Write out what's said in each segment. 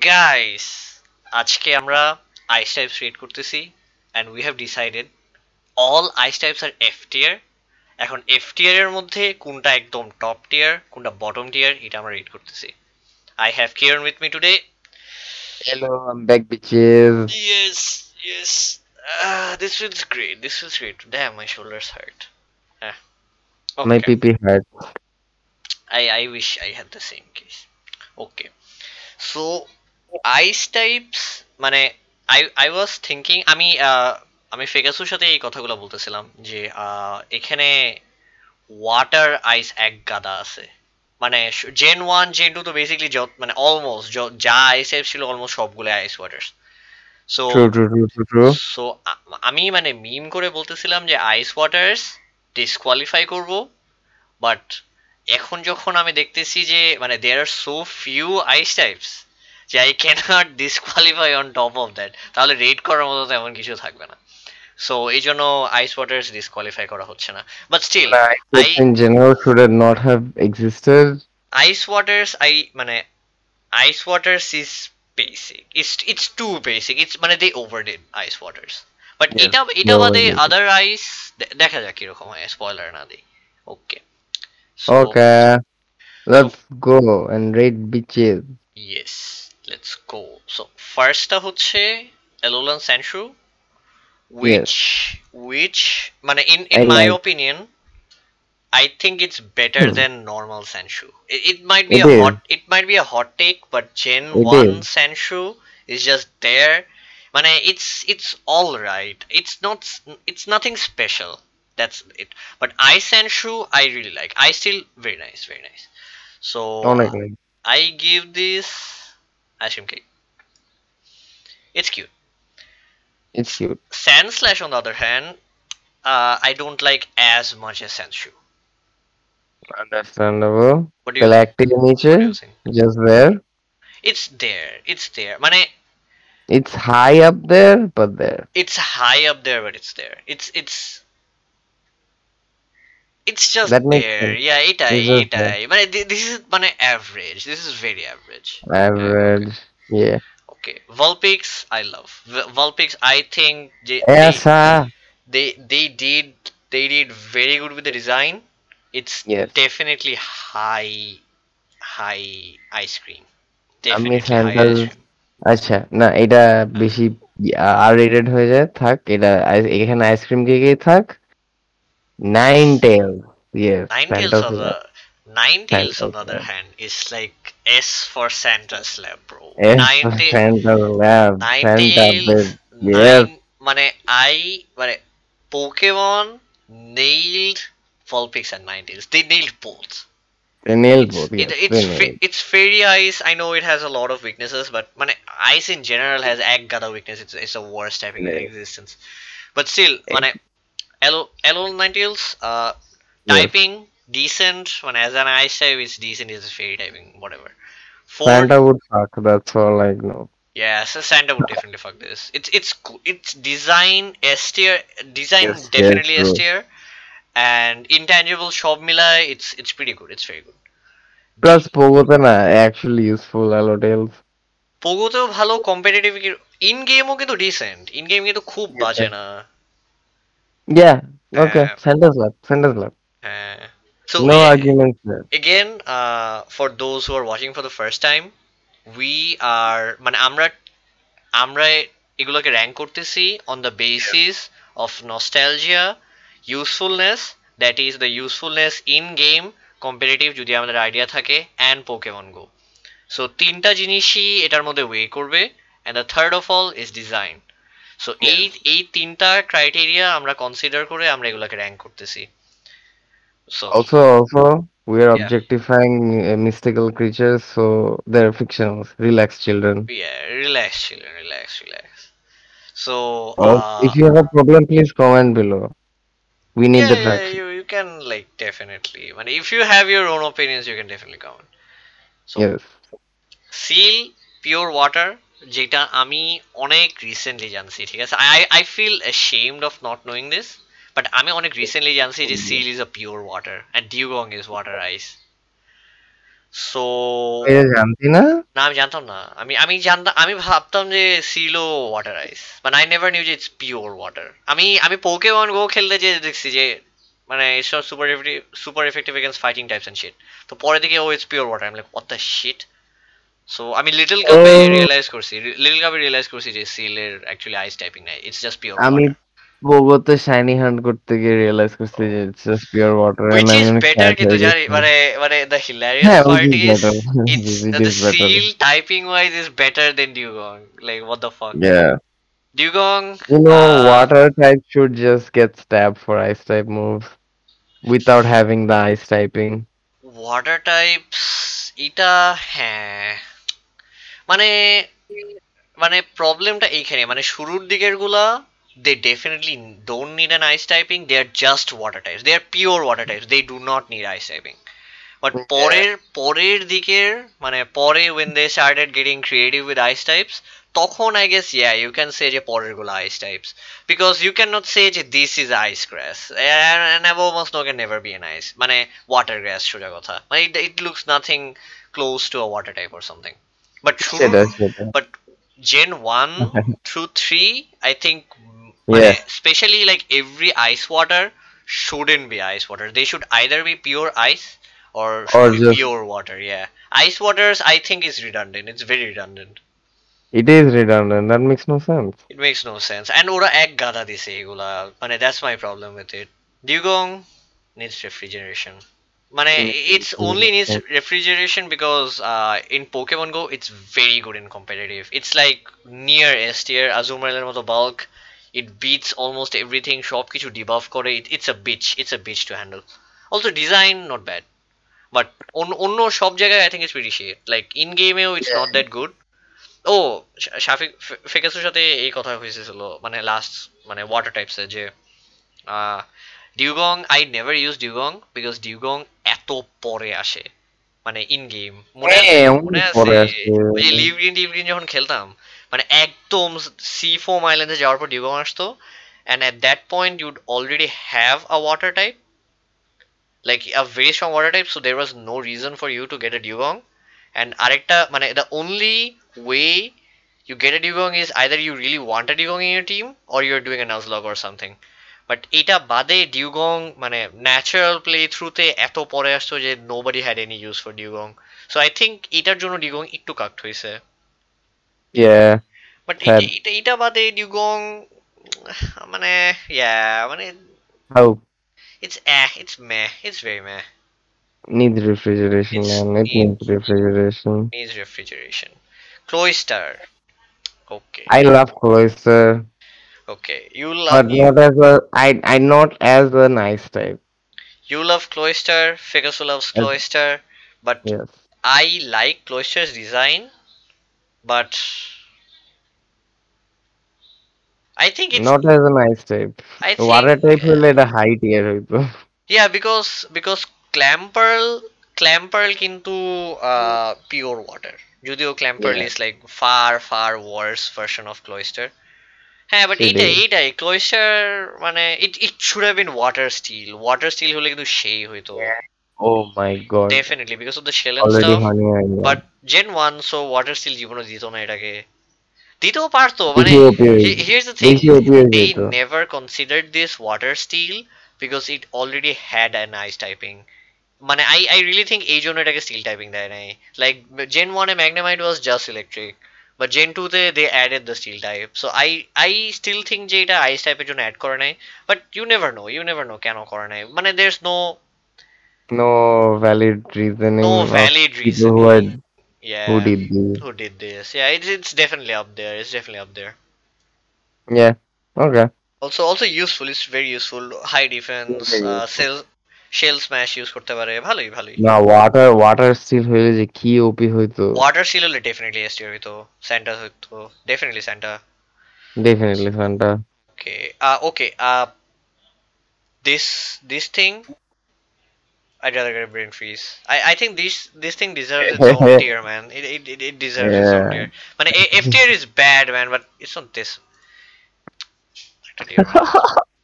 Guys আজকে আমরা ice types read করতেছি and we have decided all ice types are F tier এখন F টিয়ার এর মধ্যে কোনটা একদম টপ টিয়ার কোনটা বটম টিয়ার এটা আমরা রিড করতেছি I have Kiran with me today I'm back, bitches. Yes, yes. Uh, this feels great. This feels great. Damn, my shoulders hurt. Ah. My Okay. PP hurt. I I wish I had the same case. Okay. So ice types মানে I I was thinking আমি আহ, আমি ফেগাসুর সাথে এই কথাগুলো বলতেছিলাম যে আহ, এখানে water আইস এক গাদা আছে মানে জেন ওয়ান জেন টু তো বেসিক্যালি মানে অলমোস্ট যা আইস টাইপ ছিল অলমোস্ট সবগুলো আইস ওয়াটার সো. সো আমি মানে মিম করে বলতেছিলাম যে আইস ওয়াটার্স ডিসকোয়ালিফাই করব বাট এখন যখন আমি দেখতেছি যে মানে there are so few ice types যে I cannot disqualify on top of that তাহলে রেড করার মতো তেমন কিছু থাকবে না। সো এই জন্য আইস ওয়াটার্স ডিসকোয়ালিফাই করা হচ্ছে না। But still in general should have not have existed. ice waters মানে ice waters is basic it's it's too basic. It's মানে overdid ice waters. But Yes, এটা এটা বাদে other ice দেখা যাক কীরকম হয় স্পয়লার না দিই। ওকে Okay, let's go and rate bitches. yes let's go so ফার্স্টটা হচ্ছে এলোলান স্যানশু which which মানে in in I my like- opinion I think it's better Hmm. than normal Sanshu. It, it might be It a is. hot it might be a hot take, but Gen It 1 is. Sanshu is just there. Mane, it's it's all right. It's not s- it's nothing special. That's it. But I Sanshu I really like. I still very nice, very nice. So Honestly, I give this ice cream cake. It's cute. it's cute. Sandslash, on the other hand, uh, I don't like as much as Sanshu. Understandable. What do you, Galactic nature, just there. It's there. It's there. Mane, It's high up there, but there. it's high up there, but it's there. It's it's it's just That makes there. sense. Yeah, এটাই It's just এটাই মানে thi- this is মানে average. This is very average. Average. Yeah. Okay, Vulpix, I love V- Vulpix. I think they, Yes, they, sir. they they did they did very good with the design. It's Yes. definitely high high ice cream. আমি Definitely high স্যান্টাল ice cream. আচ্ছা না এটা বেশি আর rated হয়ে যায় থাক এটা I- এখানে আইসক্রিম কেকেই থাক Ninetales. yeah. Ninetales of the Ninetales on the other hand is like S for Santa's lab, bro. S nine for Santa's lab. Nine Santa tails. Yes. মানে I মানে Pokemon nailed Vulpix and ninetales. They nailed both. They nailed both. Yes, it, it's nailed. it's fairy eyes. I know it has a lot of weaknesses, but মানে ice in general has egg গাদা weakness. It's it's the worst type in existence. But still, মানে Elo Elo Ninetales, uh, typing decent. When as an ice type, it's decent. It's fairy typing, whatever. Four, Santa would ফাক that's all like no yeah, so Santa would definitely fuck this. It's it's co- it's design S tier, design Yes, yes, definitely S bro. tier, and intangible shop mila. It's it's pretty good. It's very good. Plus পোগোতে না actually useful অ্যালোটেলস পোগোতেও ভালো competitive in গেমও কিন্তু decent in game কিন্তু খুব Yes, বাজে sir. Yeah. Okay. Send us love. Send us love. so no uh, arguments. Again, uh, for those who are watching for the first time, we are মানে আমরা আমরা এগুলোকে rank করতেছি on the basis of nostalgia usefulness that is the usefulness in game competitive যদি আমাদের idea থাকে and Pokemon go so তিনটা জিনিসই এটার মধ্যে ওয়ে করবে and the third of all is design so এই এই তিনটা ক্রাইটেরিয়া আমরা কনসিডার করে আমরা এগুলোকে র্যাঙ্ক করতেছি so Also, also, we are Yeah. objectifying uh, mystical creatures, so they're fictional. Relax, children. Yeah, relax, children, relax, relax. So, Or uh, if you have a problem, please comment below. We need yeah, the yeah, facts. you, you can like definitely. But if you have your own opinions, you can definitely comment. So, Yes. seal pure water যেটা আমি অনেক recently জানছি ঠিক আছে? I I feel ashamed of not knowing this but আমি অনেক recently জানছি যে seal is a pure water and dugong is water ice so জানতি না? না আমি জানতাম না। আমি আমি জানতাম আমি ভাবতাম যে সিলো ওয়াটার আইস মানে আই নেভার নিউ যে ইটস পিওর ওয়াটার আমি আমি পোকেমন গো খেলতে যে দেখছি যে মানে it's not super effective super effective against fighting types and shit তো পরে দিকে ও ইটস পিওর ওয়াটার আমি like what the shit so আমি লিটল কাপে রিয়লাইজ করছি লিটল কাপে রিয়লাইজ করছি যে সিল এর অ্যাকচুয়ালি আইস টাইপিং নাই ইটস জাস্ট পিওর আমি বোগোতে শাইনি হান্ট করতে গিয়ে রিয়লাইজ করছি যে it's just pure water and I mean better কিন্তু জানি মানে মানে the hilarious part is it's the seal typing wise is better than dewgong like what the fuck ya Dewgong. You know, uh, water type should just get stabbed for ice type moves without having the ice typing. Water types, ita, heh. মানে মানে প্রবলেমটা এইখানে মানে শুরুর দিকেরগুলা they definitely don't need an ice typing they are just water types they are pure water types they do not need ice typing but পরের পরের দিকের মানে পরে when they started getting creative with ice types তখন I guess yeah you can say যে পরেরগুলো ice types because you cannot say যে this is ice grass and, and almost no can never be an ice মানে water grass সোজা কথা মানে it, it looks nothing close to a water type or something but through, but Gen one through three, I think, yeah. especially like every ice water shouldn't be ice water. They should either be pure ice or, or pure water. Yeah, ice waters I think is redundant. It's very redundant. It is redundant. That makes no sense. It makes no sense. And ওরা এক গাদা দিছে এগুলা মানে that's my problem with it. Dewgong needs refrigeration. মানে Mm, it's only needs refrigeration because uh, in Pokemon Go it's very good in competitive. It's like near S tier Azumarill মতো bulk. It beats almost everything. সব কিছু debuff করে. It, it's a bitch. It's a bitch to handle. Also design not bad. But অন্য অন্য সব জায়গায় I think it's pretty shit. Like in game এও it's not that good. ও শাফিক ফে- সাথে এই কথা হয়েছিল মানে লাস্ট মানে ওয়াটার টাইপসে যে dugong I never use dugong because dugong এত পরে আসে মানে ইন গেম মনে হ্যাঁ, মনে আছে ওই যে লিভ গ্রিন টিভ গ্রিন যখন খেলতাম মানে একদম সি ফোম আইল্যান্ডে যাওয়ার পর ডিউগং আসতো and at that point you'd already have a water type like a very strong water type so there was no reason for you to get a dugong and আরেকটা মানে the only way you get a dugong is either you really want a dugong in your team or you're doing a nuzlocke or something but এটা বাদে dugong মানে natural play থ্রুতে এত পরে আসতো যে nobody had any use for dugong so I think এটার জন্য ডিউগং একটু Yeah. হয়েছে বাট এটা এটা বাদে ডিউগং মানে ইয়া মানে oh. it's eh, it's meh, it's very meh. Need refrigeration, it's man. It needs, needs refrigeration. Needs refrigeration. Cloyster. Okay. I love cloyster. Okay, you love. But not as a I I not as a nice type. You love cloyster. Figures loves cloyster, but yes. I like cloyster's design, but I think it's not as a nice type. I think water type will at a high tier. Yeah, because because clamperl clamperl into uh, pure water. Judeo clamperl yeah. is like far far worse version of cloyster. হ্যাঁ but সেটাই। এইটাই এইটাই ক্লোইস্টার মানে it it should have been water steel water steel হলে কিন্তু সেই হইতো Oh my god. Definitely because of the shell and Already staff honey idea. But gen one so water still জীবনে দিত না এটাকে দিতেও পারতো মানে বেশি OP হয়ে he- here's the thing বেশি OP হয়ে they যেত। never considered this water steel because it already had an ice typing মানে I I really think এই জন্য এটাকে steel typing দেয় নাই like Gen 1 A Magnemite was just electric but Gen 2 তে they added the steel type so I I still think যে এটা ice type এর জন্য add করে নাই but you never know you never know কেন করে নাই মানে there's no No valid reasoning. no of valid people reason who had yeah who did this. who did this yeah it's, it's definitely up there it's definitely up there Yeah. Okay. also also useful it's very useful high defense Very uh, useful. shell shell smash use করতে পারে ভালোই ভালোই না water water still হইলে যে কি OP হইতো water seal হলে ডেফিনেটলি এস টিয়ার হইতো স্যান্টা হইতো definitely Santa definitely Fanta okay uh okay uh this this thing I'd rather get a brain freeze. I, I think this this thing deserves its own tier, man. It it, it, it deserves its own Yeah. tier. Man, A- F tier is bad, man, but it's not this.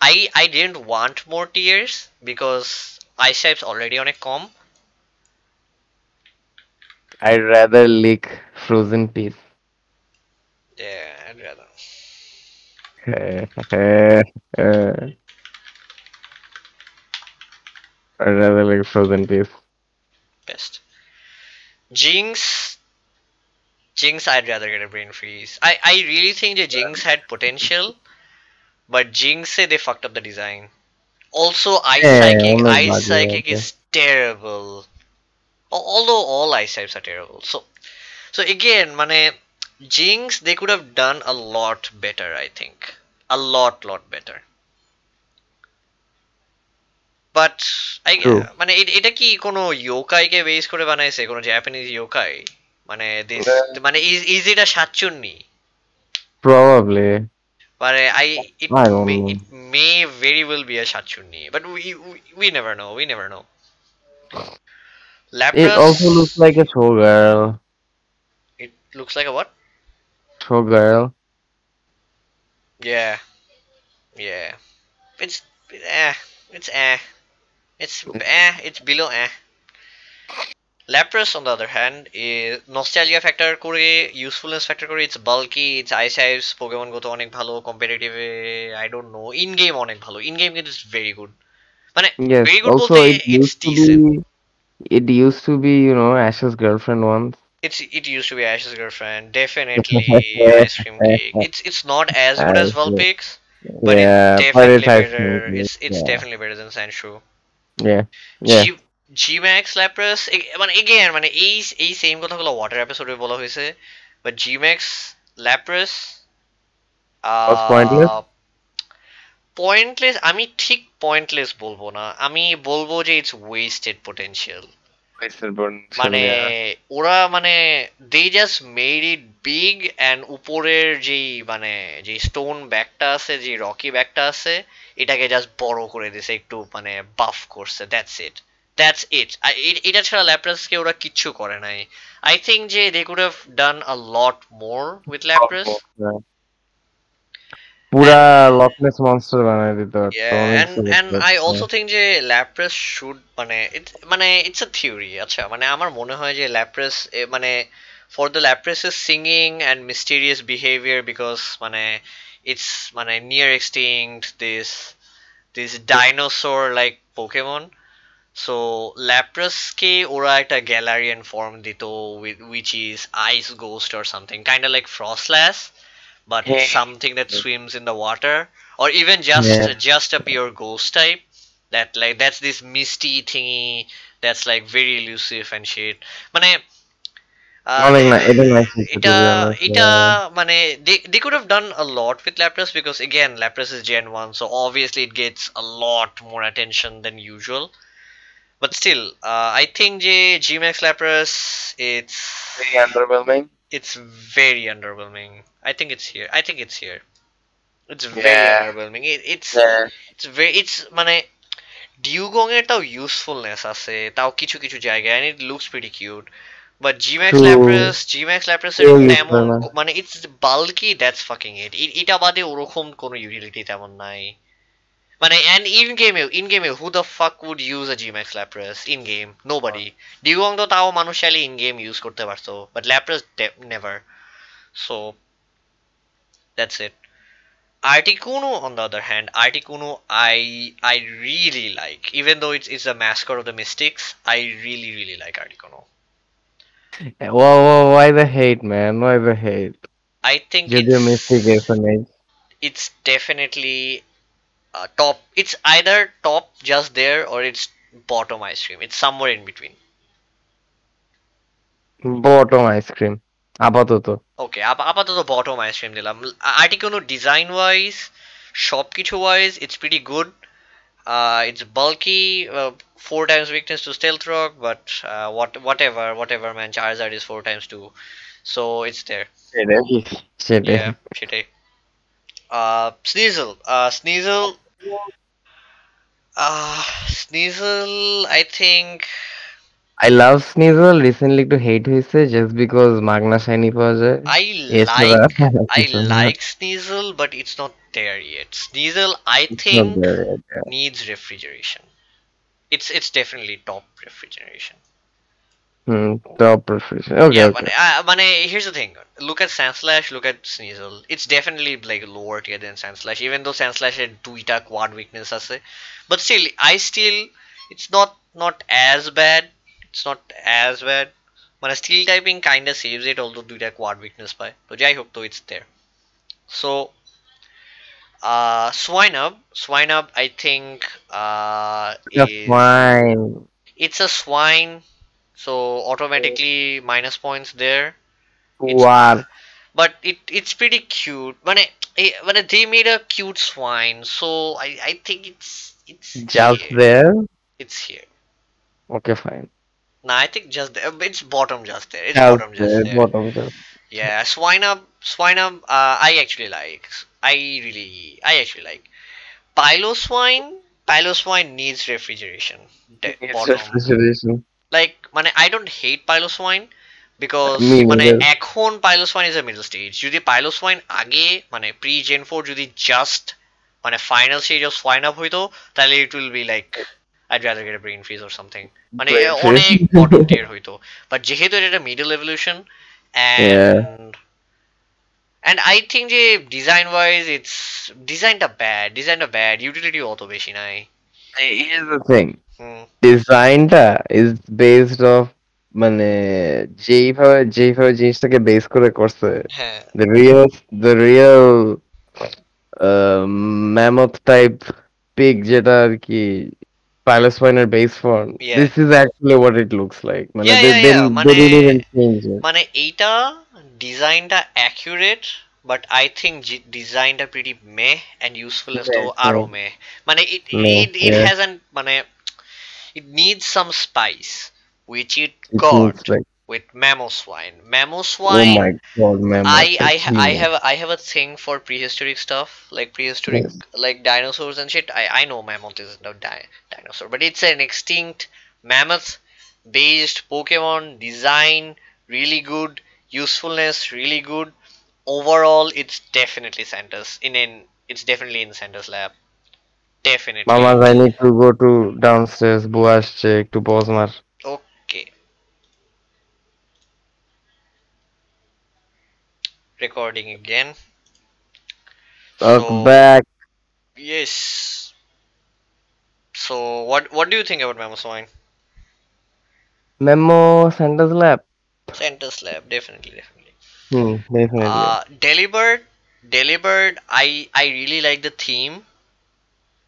I, I didn't want more tiers because iShape's already on a com. I'd rather lick frozen teeth. Yeah, I'd rather. I'd rather lick frozen teeth. Best. Jynx. Jynx, I'd rather get a brain freeze. I, I really think the Jynx had potential. But Jynx, say they fucked up the design. Also, Ice yeah, Psychic. Yeah, Ice Psychic is terrible. Although all Ice types are terrible. So, so again, mane, Jynx, they could have done a lot better, I think. A lot, lot better. But I মানে এটা কি কোনো ইয়োকাইকে base করে বানাইছে কোনো Japanese ইয়োকাই মানে মানে is is এটা সাতচুন্নি probably but uh, I, it, I may, know. it may very well be a Shachuni, but we, we, we never know. We never know. Lapras. It also looks like a showgirl. It looks like a what? Showgirl. Yeah, yeah. It's eh. It's eh. It's eh. It's below eh. Lapras, on the other hand, is nostalgia factor করে usefulness factor করে it's bulky, it's ice types, Pokemon গত অনেক ভালো, competitive A I don't know, in game অনেক ভালো, in game কিন্তু it's very good. মানে Yes. very good Also, বলতে it it's used to decent. be. It used to be, you know, Ash's girlfriend once. It's it used to be Ash's girlfriend, definitely ice cream cake. It's it's not as good as Ice cream. Vulpix, but yeah, it's but definitely it's ice better. cream. It's it's yeah. definitely better than Sandshrew. Yeah. Yeah. G Gmax Lapras এ- মানে again মানে এই এই same কথাগুলো water এপিসোডে বলা হয়েছে। But Gmax Lapras Was pointless? Pointless আমি ঠিক পয়েন্টলেস বলব না। আমি বলব যে it's wasted potential Wasted potential, মানে ওরা মানে they just made it big and উপরের যেই মানে যে স্টোন ব্যাগটা আছে যে রকি ব্যাগটা আছে এটাকে জাস্ট বড় করে দিছে একটু মানে বাফ করছে that's it দ্যাটস ইট এটা ছাড়া ল্যাপ্রাসকে ওরা কিচ্ছু করে নাই আই থিঙ্ক যে দে could have done a lot more with ল্যাপ্রাস Yeah. পুরা লকনেস মনস্টার বানাই দিতে পারতো Yeah, অনেক and সুযোগ and I পাচ্ছে। also think যে Lapras should মানে it মানে it's a theory আচ্ছা মানে আমার মনে হয় যে Lapras এ, মানে for the Lapras' singing and mysterious behavior because মানে it's মানে near extinct this this dinosaur like Pokemon so ল্যাপ্রাসকে a একটা form, ditto, which is Ice Ghost or something, kind of like Frostlass, but hey. something that swims in the water or even just yeah. just a pure ghost type that like that's this misty thingy that's like very elusive and shit মানে এটা এটা মানে they they could have done a lot with Lapras because again Lapras is Gen 1 so obviously it gets a lot more attention than usual uh, but still uh, I think যে Gmax Lapras it's Very underwhelming. it's very underwhelming. I think it's here. I think it's here. It's very Yeah. underwhelming. It, it's Yeah. it's very it's মানে dugong এর তাও usefulness আছে তাও কিছু কিছু জায়গায় it looks pretty cute but Gmax True. Lapras Gmax Lapras এর তেমন মানে it's bulky that's fucking it এটা বাদে ওরকম কোনো ইউটিলিটি তেমন নাই When I and in game in game who the fuck would use a Gmax Lapras in game? Nobody. Dewgong to তাও মানুষ in game use করতে পারতো but Lapras never. So that's it. Articuno on the other hand, Articuno I I really like. Even though it's it's a mascot of the Mystics, I really really like Articuno. Whoa, whoa, why the hate, man? Why the hate? I think it's, the it's definitely uh, top. It's either top just there or it's bottom ice cream. It's somewhere in between. Bottom ice cream আপাতত okay আপাতত bottom ice cream দিলাম আর্টিকোনো design wise সব কিছু wise it's pretty good it's bulky four Times weakness two stealth rock but what what ever what ever man charger is four Times two so it's দেয়ার সেটাই সেটাই Yeah, সেটাই স্নিজল স্নিজল স্নিজল I think I love Sneasel recently একটু hate হয়েছে just because মাগনা shiny পাওয়া যায় I এছাড়া like I কিছু না like Sneasel, but it's not there yet. Sneasel, I It's not think, there yet, yeah. needs refrigeration. It's it's definitely top refrigeration. Hmm, top refrigeration. Okay, yeah, okay. but uh, but uh, here's the thing. Look at Sandslash, look at Sneasel. It's definitely like lower tier than Sandslash, even though Sandslash had দুইটা quad weakness আছে. But still, I still, it's not not as bad. It's not as bad. মানে steel typing kinda saves it, although দুইটা quad weakness পায়. তো যাই হোক তো it's there. So, uh, Swinub, Swinub, I think, uh, That's is fine. it's a swine, so automatically minus points there. It's- What? but it it's pretty cute. When eh, when it, they made a cute swine, so I I think it's it's Just here. there? It's here. Okay, fine. Nah, I think just there. It's bottom just there. It's Just bottom just there, there. bottom just. Yeah, Swinub, swine up. Uh, I actually like. I really, I actually like. Piloswine. Pilo swine needs refrigeration. De- It's refrigeration. Like মানে I don't hate Piloswine because মানে. এখন Piloswine is a middle stage যদি Piloswine আগে মানে pre gen four যদি just মানে final stage of swine up হইতো তাহলে it will be like I'd rather get brain freeze or something মানে অনেক বটম টিয়ার হইতো। বাট যেহেতু এটা একটা middle evolution and and I think যে ডিজাইন ওয়াইজ ইটস ডিজাইনটা ব্যাড ডিজাইনটা ব্যাড ইউটিলিটি অত বেশি নাই। here's the thing. ডিজাইনটা ইজ বেসড অফ মানে যেইভাবে যেইভাবে জিনিসটাকে বেস করে করছে the real the real mammoth type pick যেটা আর কি পাইলোসপাইনের base form this is actually what it looks like মানে মানে, মানে এইটা ডিজাইনটা accurate but I think G- designed a pretty meh and useful as yeah, though yeah. are meh. Mane, it, meh, it, it yeah. hasn't, mane, it needs some spice, which it, it like... with Mammoth Mamoswine. Oh my god, I, I, I, have, I have a thing for prehistoric stuff, like prehistoric, yes. like dinosaurs and shit. I, I know Mammoth isn't a di- dinosaur, but it's an extinct mammoth based Pokemon design, really good usefulness really good overall it's definitely centers in in it's definitely in centers lab definitely. Mama, I need to go to downstairs বউ check to Bosmar. okay. Recording again. I'm so, back. yes. So what what do you think about Mamoswine? Memo centers lab Centers lab definitely, definitely hmm definitely Uh Delibird, Delibird, I I really like the theme.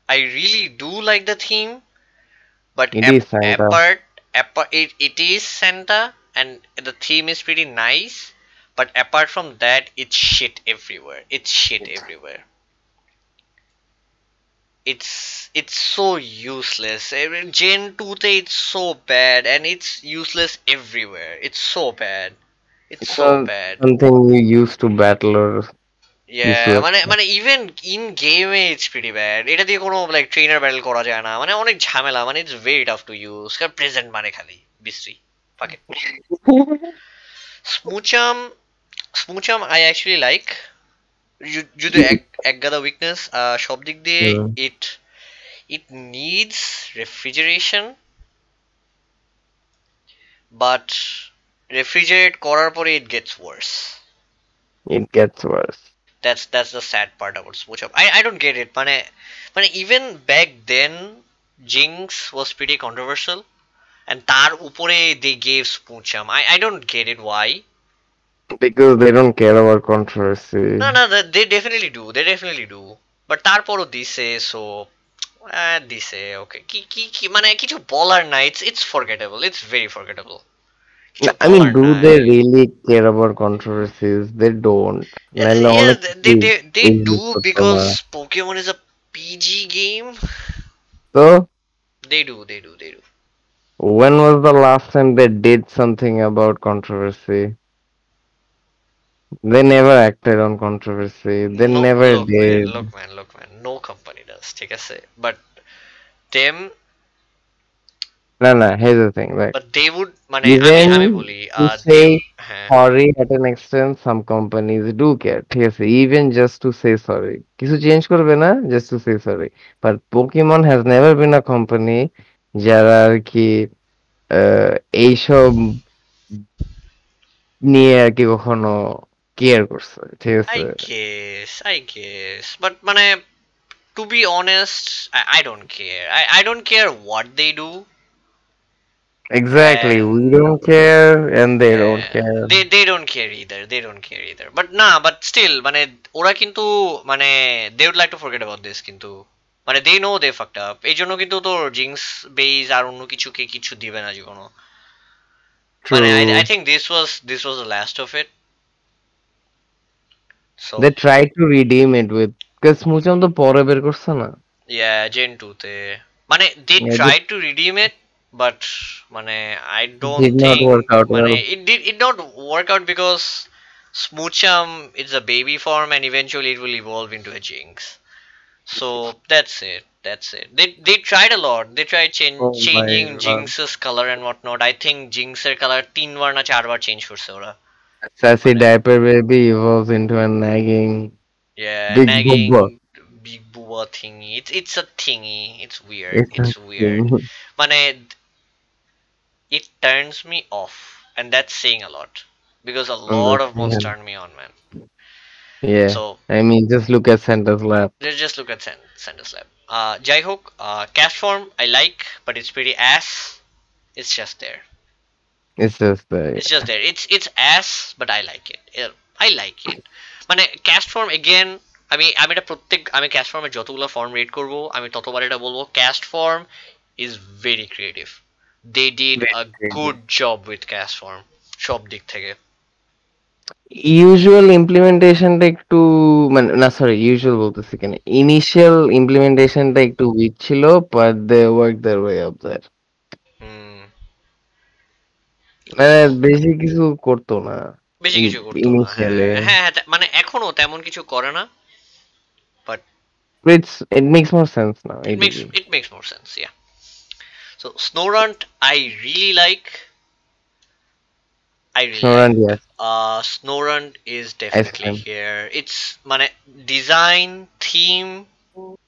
I really do like the theme. But It Santa. apart apart it, it is Santa and the theme is pretty nice. But apart from that, it's shit everywhere. It's shit everywhere. It's it's so useless. Gen 2 তে it's so bad and it's useless everywhere. It's so bad. It's It's so bad. something you used to battle or Yeah, মানে মানে even in গেমে it's pretty bad এটা দিয়ে কোনো like trainer battle করা যায় না। মানে অনেক ঝামেলা মানে it's very tough to use কারণ প্রেজেন্ট মানে খালি বিশ্রী। ফাকে Smoochum Smoochum I actually like যদি এক এক গাদা উইকনেস সব দিক দিয়ে it it needs refrigeration but refrigerate করার পরে it gets worse it gets worse that's that's the sad part about SpongeBob I I don't get it মানে মানে even back then Jynx was pretty controversial and tar upore they gave SpongeBob I I don't get it why because they don't care about controversy no no they definitely do they definitely do but তারপরও দিছে so দিছে ওকে ki. কি ki কিছু বলার না it's it's forgettable. It's very forgettable. I mean, do they really care about controversies? They don't. Yeah, yeah they, they, they do because Pokemon is a PG game. So? They do, they do, they do. When was the last time they did something about controversy? They never acted on controversy. They never look, did. Man, look, man, look, man. No company does. Take a say. But them না না here's the thing like but they would মানে even আমি বলি say হ্যাঁ sorry at an extent some companies do care ঠিক আছে even just to say sorry কিছু change করবে না just to say sorry but Pokemon has never been a company যারা আর কি এইসব নিয়ে আর কি কখনো কেয়ার করছে ঠিক আছে guess, I guess. But মানে to be honest, I, I don't care. I, I don't care what they do. exactly and- we don't care and they don't Yeah, care They they don't care either. They don't care either. But না, but still মানে ওরা কিন্তু মানে they would like to forget about this কিন্তু মানে they know they fucked up. এই জন্য কিন্তু তোর জিংস বেজ আর অন্য কিছুকে কিছু দিবে না জীবনও মানে I, True. I think this was this was the last of it. So they tried to redeem it with because মুচাম তো পরে বের করছে না Yeah, Gen 2 তে মানে they Yeah, tried to redeem it but mane I don't did think, not work out mane, well. it did it not work out because Smoochum is a baby form and eventually it will evolve into a Jynx. So that's it. That's it. They they tried a lot. They tried change, oh changing Jynx's color and whatnot. I think Jynx's color teen bar na char bar change korche ora. Sassy diaper baby evolves into a nagging. Yeah, big nagging, booba. big booba thingy. It's it's a thingy. It's weird. It's, it's weird. Mane it turns me off and that's saying a lot because a lot of moves yeah. turn me on man. Yeah so i mean just look at santa's lab. let's just look at santa's lab. Uh jaihook uh Castform i like but it's pretty ass. It's just there. It's just there it's just there. It's it's ass but i like it. I like it. মানে Castform again আমি আমি এটা প্রত্যেক আমি cast ফর্মে যতগুলো form red করব আমি ততবার এটা বলবো Castform is very creative Very a creative. Good job with Castform সব দিক থেকে। ইউজুয়াল ইমপ্লিমেন্টেশনটা একটু মানে না সরি ইউজুয়াল বলতেছি কেন? ইনিশিয়াল ইমপ্লিমেন্টেশনটা একটু উইক ছিল but they work their way up hmm. মানে বেশি কিছু করতো না। বেশি কিছু করতো হ্যাঁ। হ্যাঁ হ্যাঁ, মানে এখনও তেমন কিছু করে না it's it makes more sense now it makes it makes more sense yeah So Snorunt, I really like. I really Snorunt, like. yes. Uh, Snorunt is definitely here. It's my design theme.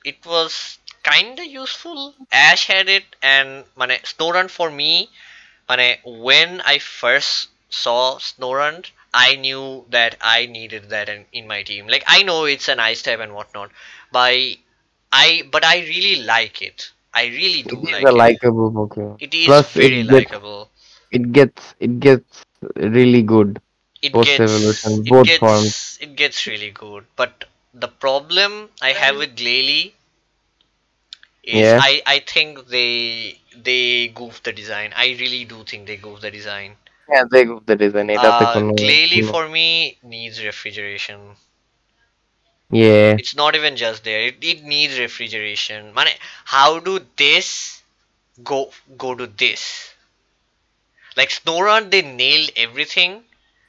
It was kinda useful. Ash had it, and my Snorunt for me. Mane when I first saw Snorunt, I knew that I needed that in, in my team. Like I know it's an ice type and whatnot, but I, I but I really like it. I really do it like a likable Pokemon. It is Plus, very it gets, likable. It gets it gets really good. It post gets, evolution, both gets, forms. It gets really good, but the problem I have with Glalie is yeah. I I think they they goof the design. I really do think they goof the design. Yeah, they goof the design. Uh, Glalie for me needs refrigeration yeah. It's not even just there. It, it needs refrigeration. Man how do this go go to this? Like Snorunt they nailed everything.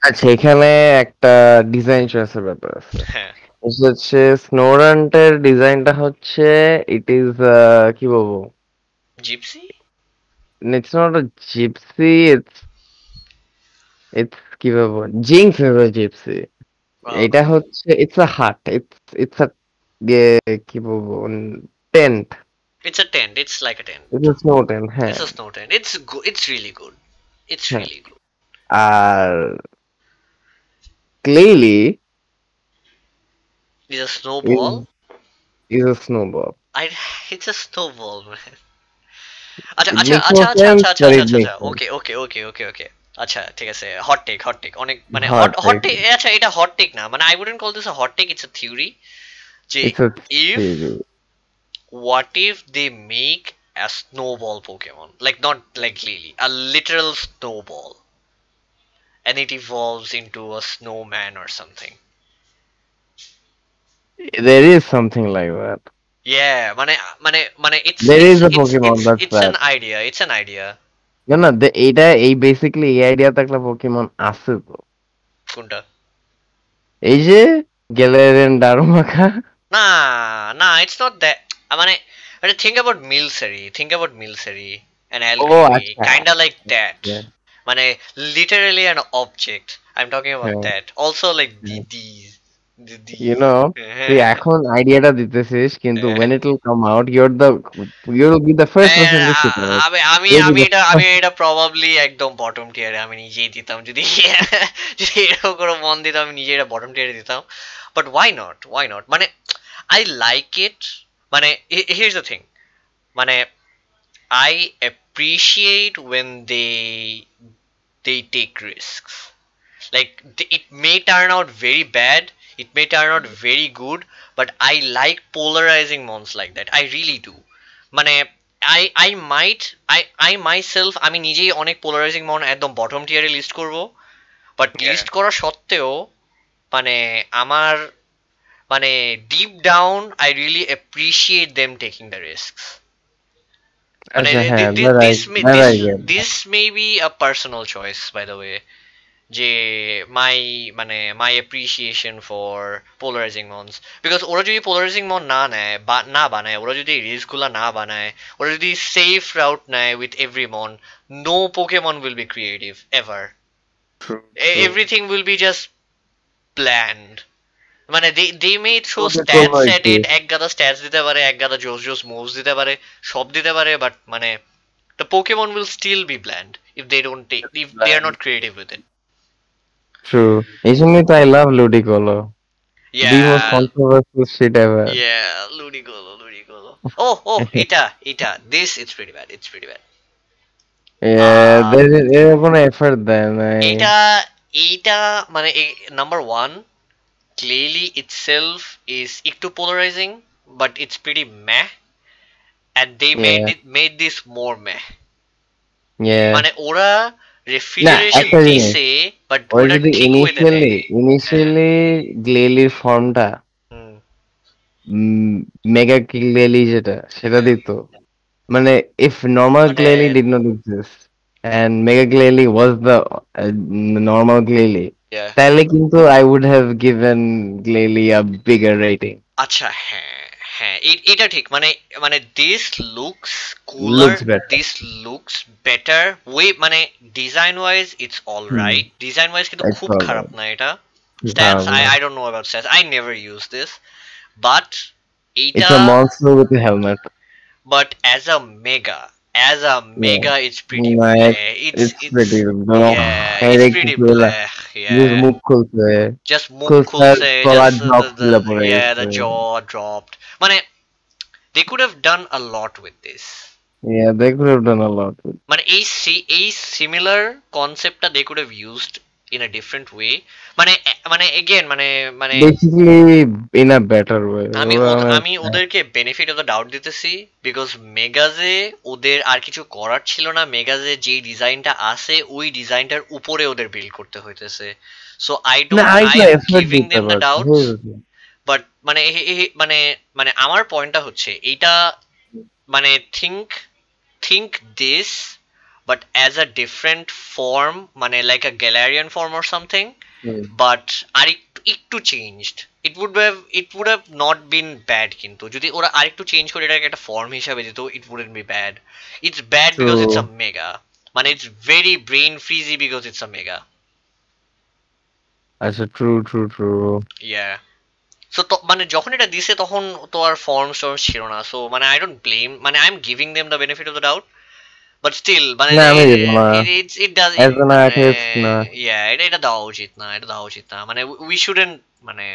আচ্ছা এখানে একটা design চয়েসের ব্যাপার আছে। হচ্ছে স্নোরান্টের ডিজাইনটা হচ্ছে ইট is কি বলবো? Gypsy gypsy. Not it's. Gypsy it's it's কি বলবো? Jynx is এটা হচ্ছে it's a hut it's it's a কি বলবো tent It's a tent. It's like a tent. It's a snow tent হ্যাঁ It's a snow tent. It's good. It's really good. It's Yeah. really good. R ক্লেলি It's a snowball. Is a snowball I. It's a snowball, man. আচ্ছা It আচ্ছা makes আচ্ছা no আচ্ছা sense, আচ্ছা আচ্ছা but it আচ্ছা makes আচ্ছা sense. ওকে ওকে ওকে ওকে ওকে আচ্ছা ঠিক আছে হট টেক হট টেক অনেক মানে Hot hot hot take. Take আচ্ছা এটা হট টেক না মানে I wouldn't call this a hot take it's a theory যে it's a if what if they make a snowball Pokemon? Like not like Lily, a literal snowball. And it evolves into a snowman or something. there is something like that Yeah, mane, mane, mane, it's There it's, is a it's, Pokemon it's, that's it's an that. idea. It's an idea. না এইটা এই basically এই idea থাকলে Pokemon আছে তো। কোনটা? এই যে না না ইটস নট দ্যাট মানে আরে think about Milcery think about Milcery kind of like that মানে literally an object I am talking about that also like this You know তুই হ্যাঁ। এখন আইডিয়াটা দিতেছিস কিন্তু হ্যাঁ। when it will come out you're the you'll be the first person to shit on আমি আমি আমি এটা আমি এটা প্রবাবলি একদম বটম টিয়ারে আমি নিজেই দিতাম। যদি যদি এরকম করে মন দিতাম আমি নিজে এটা বটম টিয়ারে দিতাম। But why not why not মানে আই লাইক ইট মানে হিয়ার্স দ্য থিং মানে I appreciate when they they take risks like it may turn out very bad it may turn out very good but i like polarizing mons like that. I really do. মানে I I might I I myself আমি নিজেই অনেক polarising mon একদম bottom টিয়ারে list করব। But list করা সত্ত্বেও মানে আমার মানে deep down I really appreciate them taking the risks মানে আচ্ছা হ্যাঁ thi- thi- that I this may that I this, যে মাই মানে my appreciation for polarising mons because ওরা যদি পোলারাইজিং মন না নেয় বা না বানায় ওরা যদি রিস্কগুলো না বানায় ওরা যদি সেফ রাউট নেয় with every mon no Pokemon will be creative ever everything will be just planned মানে they they May throw stats এট ইট এক গাদা স্ট্যাটস দিতে পারে এক গাদা জোস জোস মুভস দিতে পারে সব দিতে পারে বাট মানে the Pokemon will still be bland if they don't take if they are not creative with it. True. এই জন্যই তো I love Ludicolo. The most Yeah, controversial shit ever. yeah, Ludicolo, Ludicolo. Oh, oh, Ita, Ita. This it's pretty bad. It's pretty bad. Yeah, Ah. there is এর কোনো effort দেয় নাই। এটা এইটা মানে number one clearly itself is একটু polarizing but it's pretty meh and they made Yeah. it made this more meh Yeah. মানে ওরা রেফ্রিজারেশন একটা জিনিস। দিছে বাট ওর ওটা যদি ঠিক হইতে initially দেয় initially গ্লেলির ফর্মটা হুম, মেগা গ্লেলি যেটা সেটা দিত মানে if normal মানে- গ্লেলি did not exist and mega গ্লেলি was the uh, normal গ্লেলি yeah. তাহলে কিন্তু I would have given গ্লেলি a bigger rating আচ্ছা হ্যাঁ হ্যাঁ এ- এটা ঠিক মানে মানে this looks cooler Looks better. This looks better way মানে design wise it's all Hmm. Right design wise কিন্তু It's খুব all খারাপ right. না এটা stats Um, I, I don't know about stats I never use this but It's এইটা a monster with a helmet. but as a mega as a mega it's pretty No, bleh. it's It's pretty no. yeah Eric it's pretty Vela. bleh, Just yeah মুখ খুলছে just মুখ Because খুলছে তার গলা just drop the, দিলে the, পরে yeah the গেছে। jaw dropped মানে they could have done a lot with this Yeah, they could have done a lot. with- মানে এই এই সিমিলার কনসেপ্টটা they could have used in a different way মানে মানে এগেন মানে মানে Basically, in a better way. আমি আমি ওদেরকে বেনিফিট অফ দ্য ডাউট দিতেছি বিকজ মেগাজে ওদের আর কিছু করার ছিল না মেগাজে যে ডিজাইনটা আছে ওই ডিজাইনটার উপরে ওদের বিল্ড করতে হইতেছে so I don't I giving them the পারতো। মানে মানে মানে আমার পয়েন্টটা হচ্ছে এইটা মানে think think this but as a different form মানে like a Galarian form or something. But আর একটু একটু changed it would have it would have not been bad কিন্তু। যদি ওরা আরেকটু চেঞ্জ করে এটাকে একটা ফর্ম হিসাবে দিত it wouldn't be bad it's bad because it's a mega মানে it's very brain freezy because it's a mega আচ্ছা true true true yeah so মানে যখন এটা দিছে তখন তো আর ফর্ম টর্ম ছিল না সো মানে আই ডোন্ট ব্লেম মানে I am giving them the benefit of the doubt but still মানে। It's it does As an artist, না। ইয়া এটা এটা দেওয়া উচিত না এটা দেওয়া উচিত না মানে উই শুডেন্ট মানে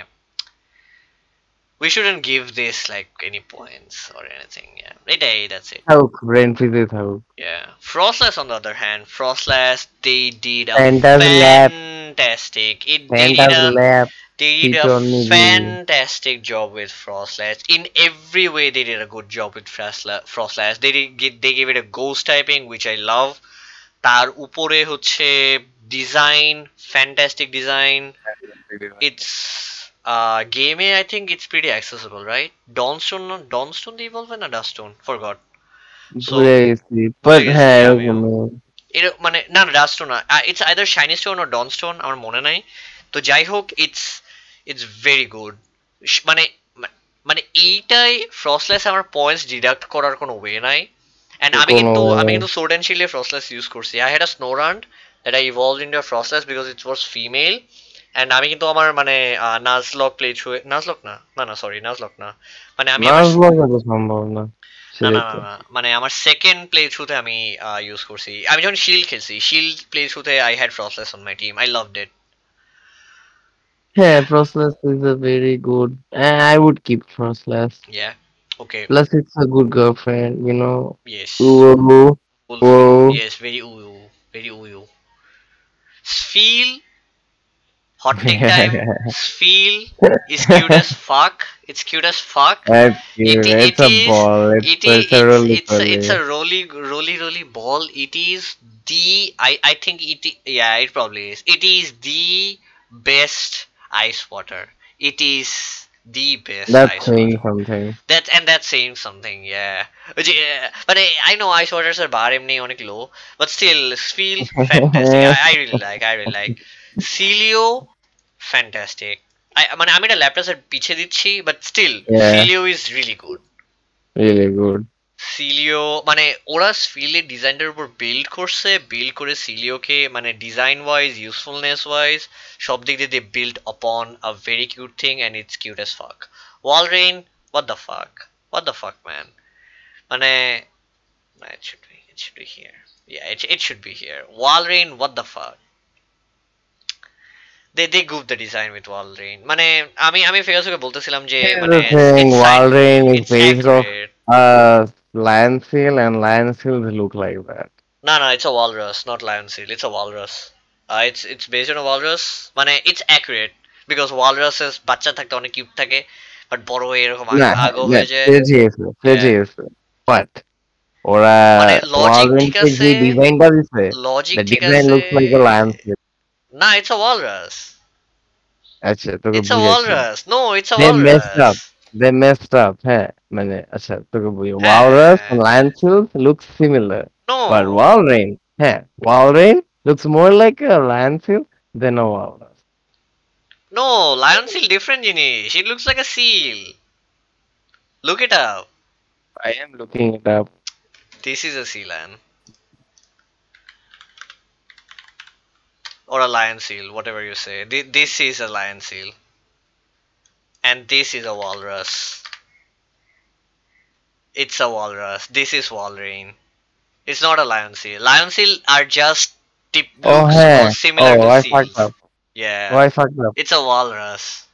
we shouldn't give this like any points or anything yeah এটাই that's it ব্রেন ফ্রিজে থাকুক yeah frostless on the other hand frostless they did a Fanta's lab. fantastic it they did a lab they did a fantastic job with Frostlass. In every way, they did a good job with Frostla- Frostlass. They did they gave it a ghost typing, which I love. তার উপরে হচ্ছে design fantastic design it's গেমে I think it's pretty accessible right dawn stone dawn stone দিয়ে বলবে না ডাস্টোন but গেছি হ্যাঁ মানে না না ডাস্টোন না। ইটস আইদার শাইনি স্টোন ও ডন স্টোন আমার মনে নাই। তো যাই হোক ইটস ইটস ভেরি গুড মানে মানে এইটাই ফ্রসলেস আমার পয়েন্টস ডিডাক্ট করার কোনো ওয়ে নাই. And আমি কিন্তু আমি কিন্তু and shield A frostless use করছি। I had a snorunt that I evolved into a frostless because it was female. And আমি কিন্তু আমার মানে নাজলক প্লে থ্রুয়ে নাজলক না না না সরি নাজলক না। মানে আমি সম্ভব না। না, না মানে আমার সেকেন্ড প্লে থ্রুতে আমি ইউজ করছি। আমি যখন শিল্ড খেলছি শিল্ড প্লে থ্রুতে I had Froslass on my team I loved it Yeah, Frostlass is a very good. I would keep Frostlass. Yeah. Okay. Plus, it's a good girlfriend. You know. Yes. Ooh, ooh, ooh. ooh. Yes, very ooh, very ooh. Spheal. Hot take time. Spheal is cute as fuck. It's cute as fuck. That's cute. It, it it's is, a ball. It's, it is, it's, a roly it's, a, it's a roly roly roly ball. It is the I I think it yeah it probably is. It is the best ice water. It is the best. That's saying water. something. That and that's saying something, yeah. Uh, uh, but yeah. But I, I know ice waters are bar ionic low, but still, Spheal fantastic. I, I, really like. I really like. Sealeo, fantastic. I, I mean, I mean, a Lapras at piche but still, yeah. Sealeo is really good. Really good. সিলিও মানে ওরা ফিল্ডের ডিজাইনটার উপর build করছে build করে সিলিওকে মানে design wise usefulness wise সব দিক দিয়ে they build upon a very cute thing and it's cute as fuck Walrein what the fuck what the fuck man মানে it should be it should be here. Yeah it, it should be here. Wall rain what the fuck? They the design with wall rain মানে আমি আমি ফেগাসুকে বলতেছিলাম যে মানে the thing, it's Wall Rain is based off uh, lion seal, and lion seals look like that. No, no, it's a walrus, not lion seal. It's a walrus. Uh, it's it's based on a walrus. মানে it's accurate because walruses বাচ্চা থাকতে অনেক cute থাকে but বড় হয়ে এরকম না, আগো না, হয়ে যায় ফ্রেজি আছে, ফ্রেজি আছে। But ওরা মানে logic Wall Rain ঠিক কে আছে, যে ডিজাইনটা দিছে, লজিক the ঠিক design আছে looks like a lion seal. না it's a walrus আচ্ছা, তোকে it's a বুঝাচ্ছি। walrus no it's a They messed up. walrus They messed up, হ্যাঁ, মানে আচ্ছা, তোকে বুঝি। Walrus and lion seals look similar, no but Wall Rain, হ্যাঁ, Wall Rain looks more like a lion seal than a walrus. no lion seal different জিনিস it looks like a seal look it up I am looking it up. This is a sea lion. Or a lion seal, whatever you say. Thi- This is a lion seal. And this is a walrus. It's a walrus. This is walrain. It's not a lion seal. Lion seal are just tip Oh, looks hey. more similar Oh, to I seals. fucked up. Yeah. Oh, I fucked up. It's a walrus.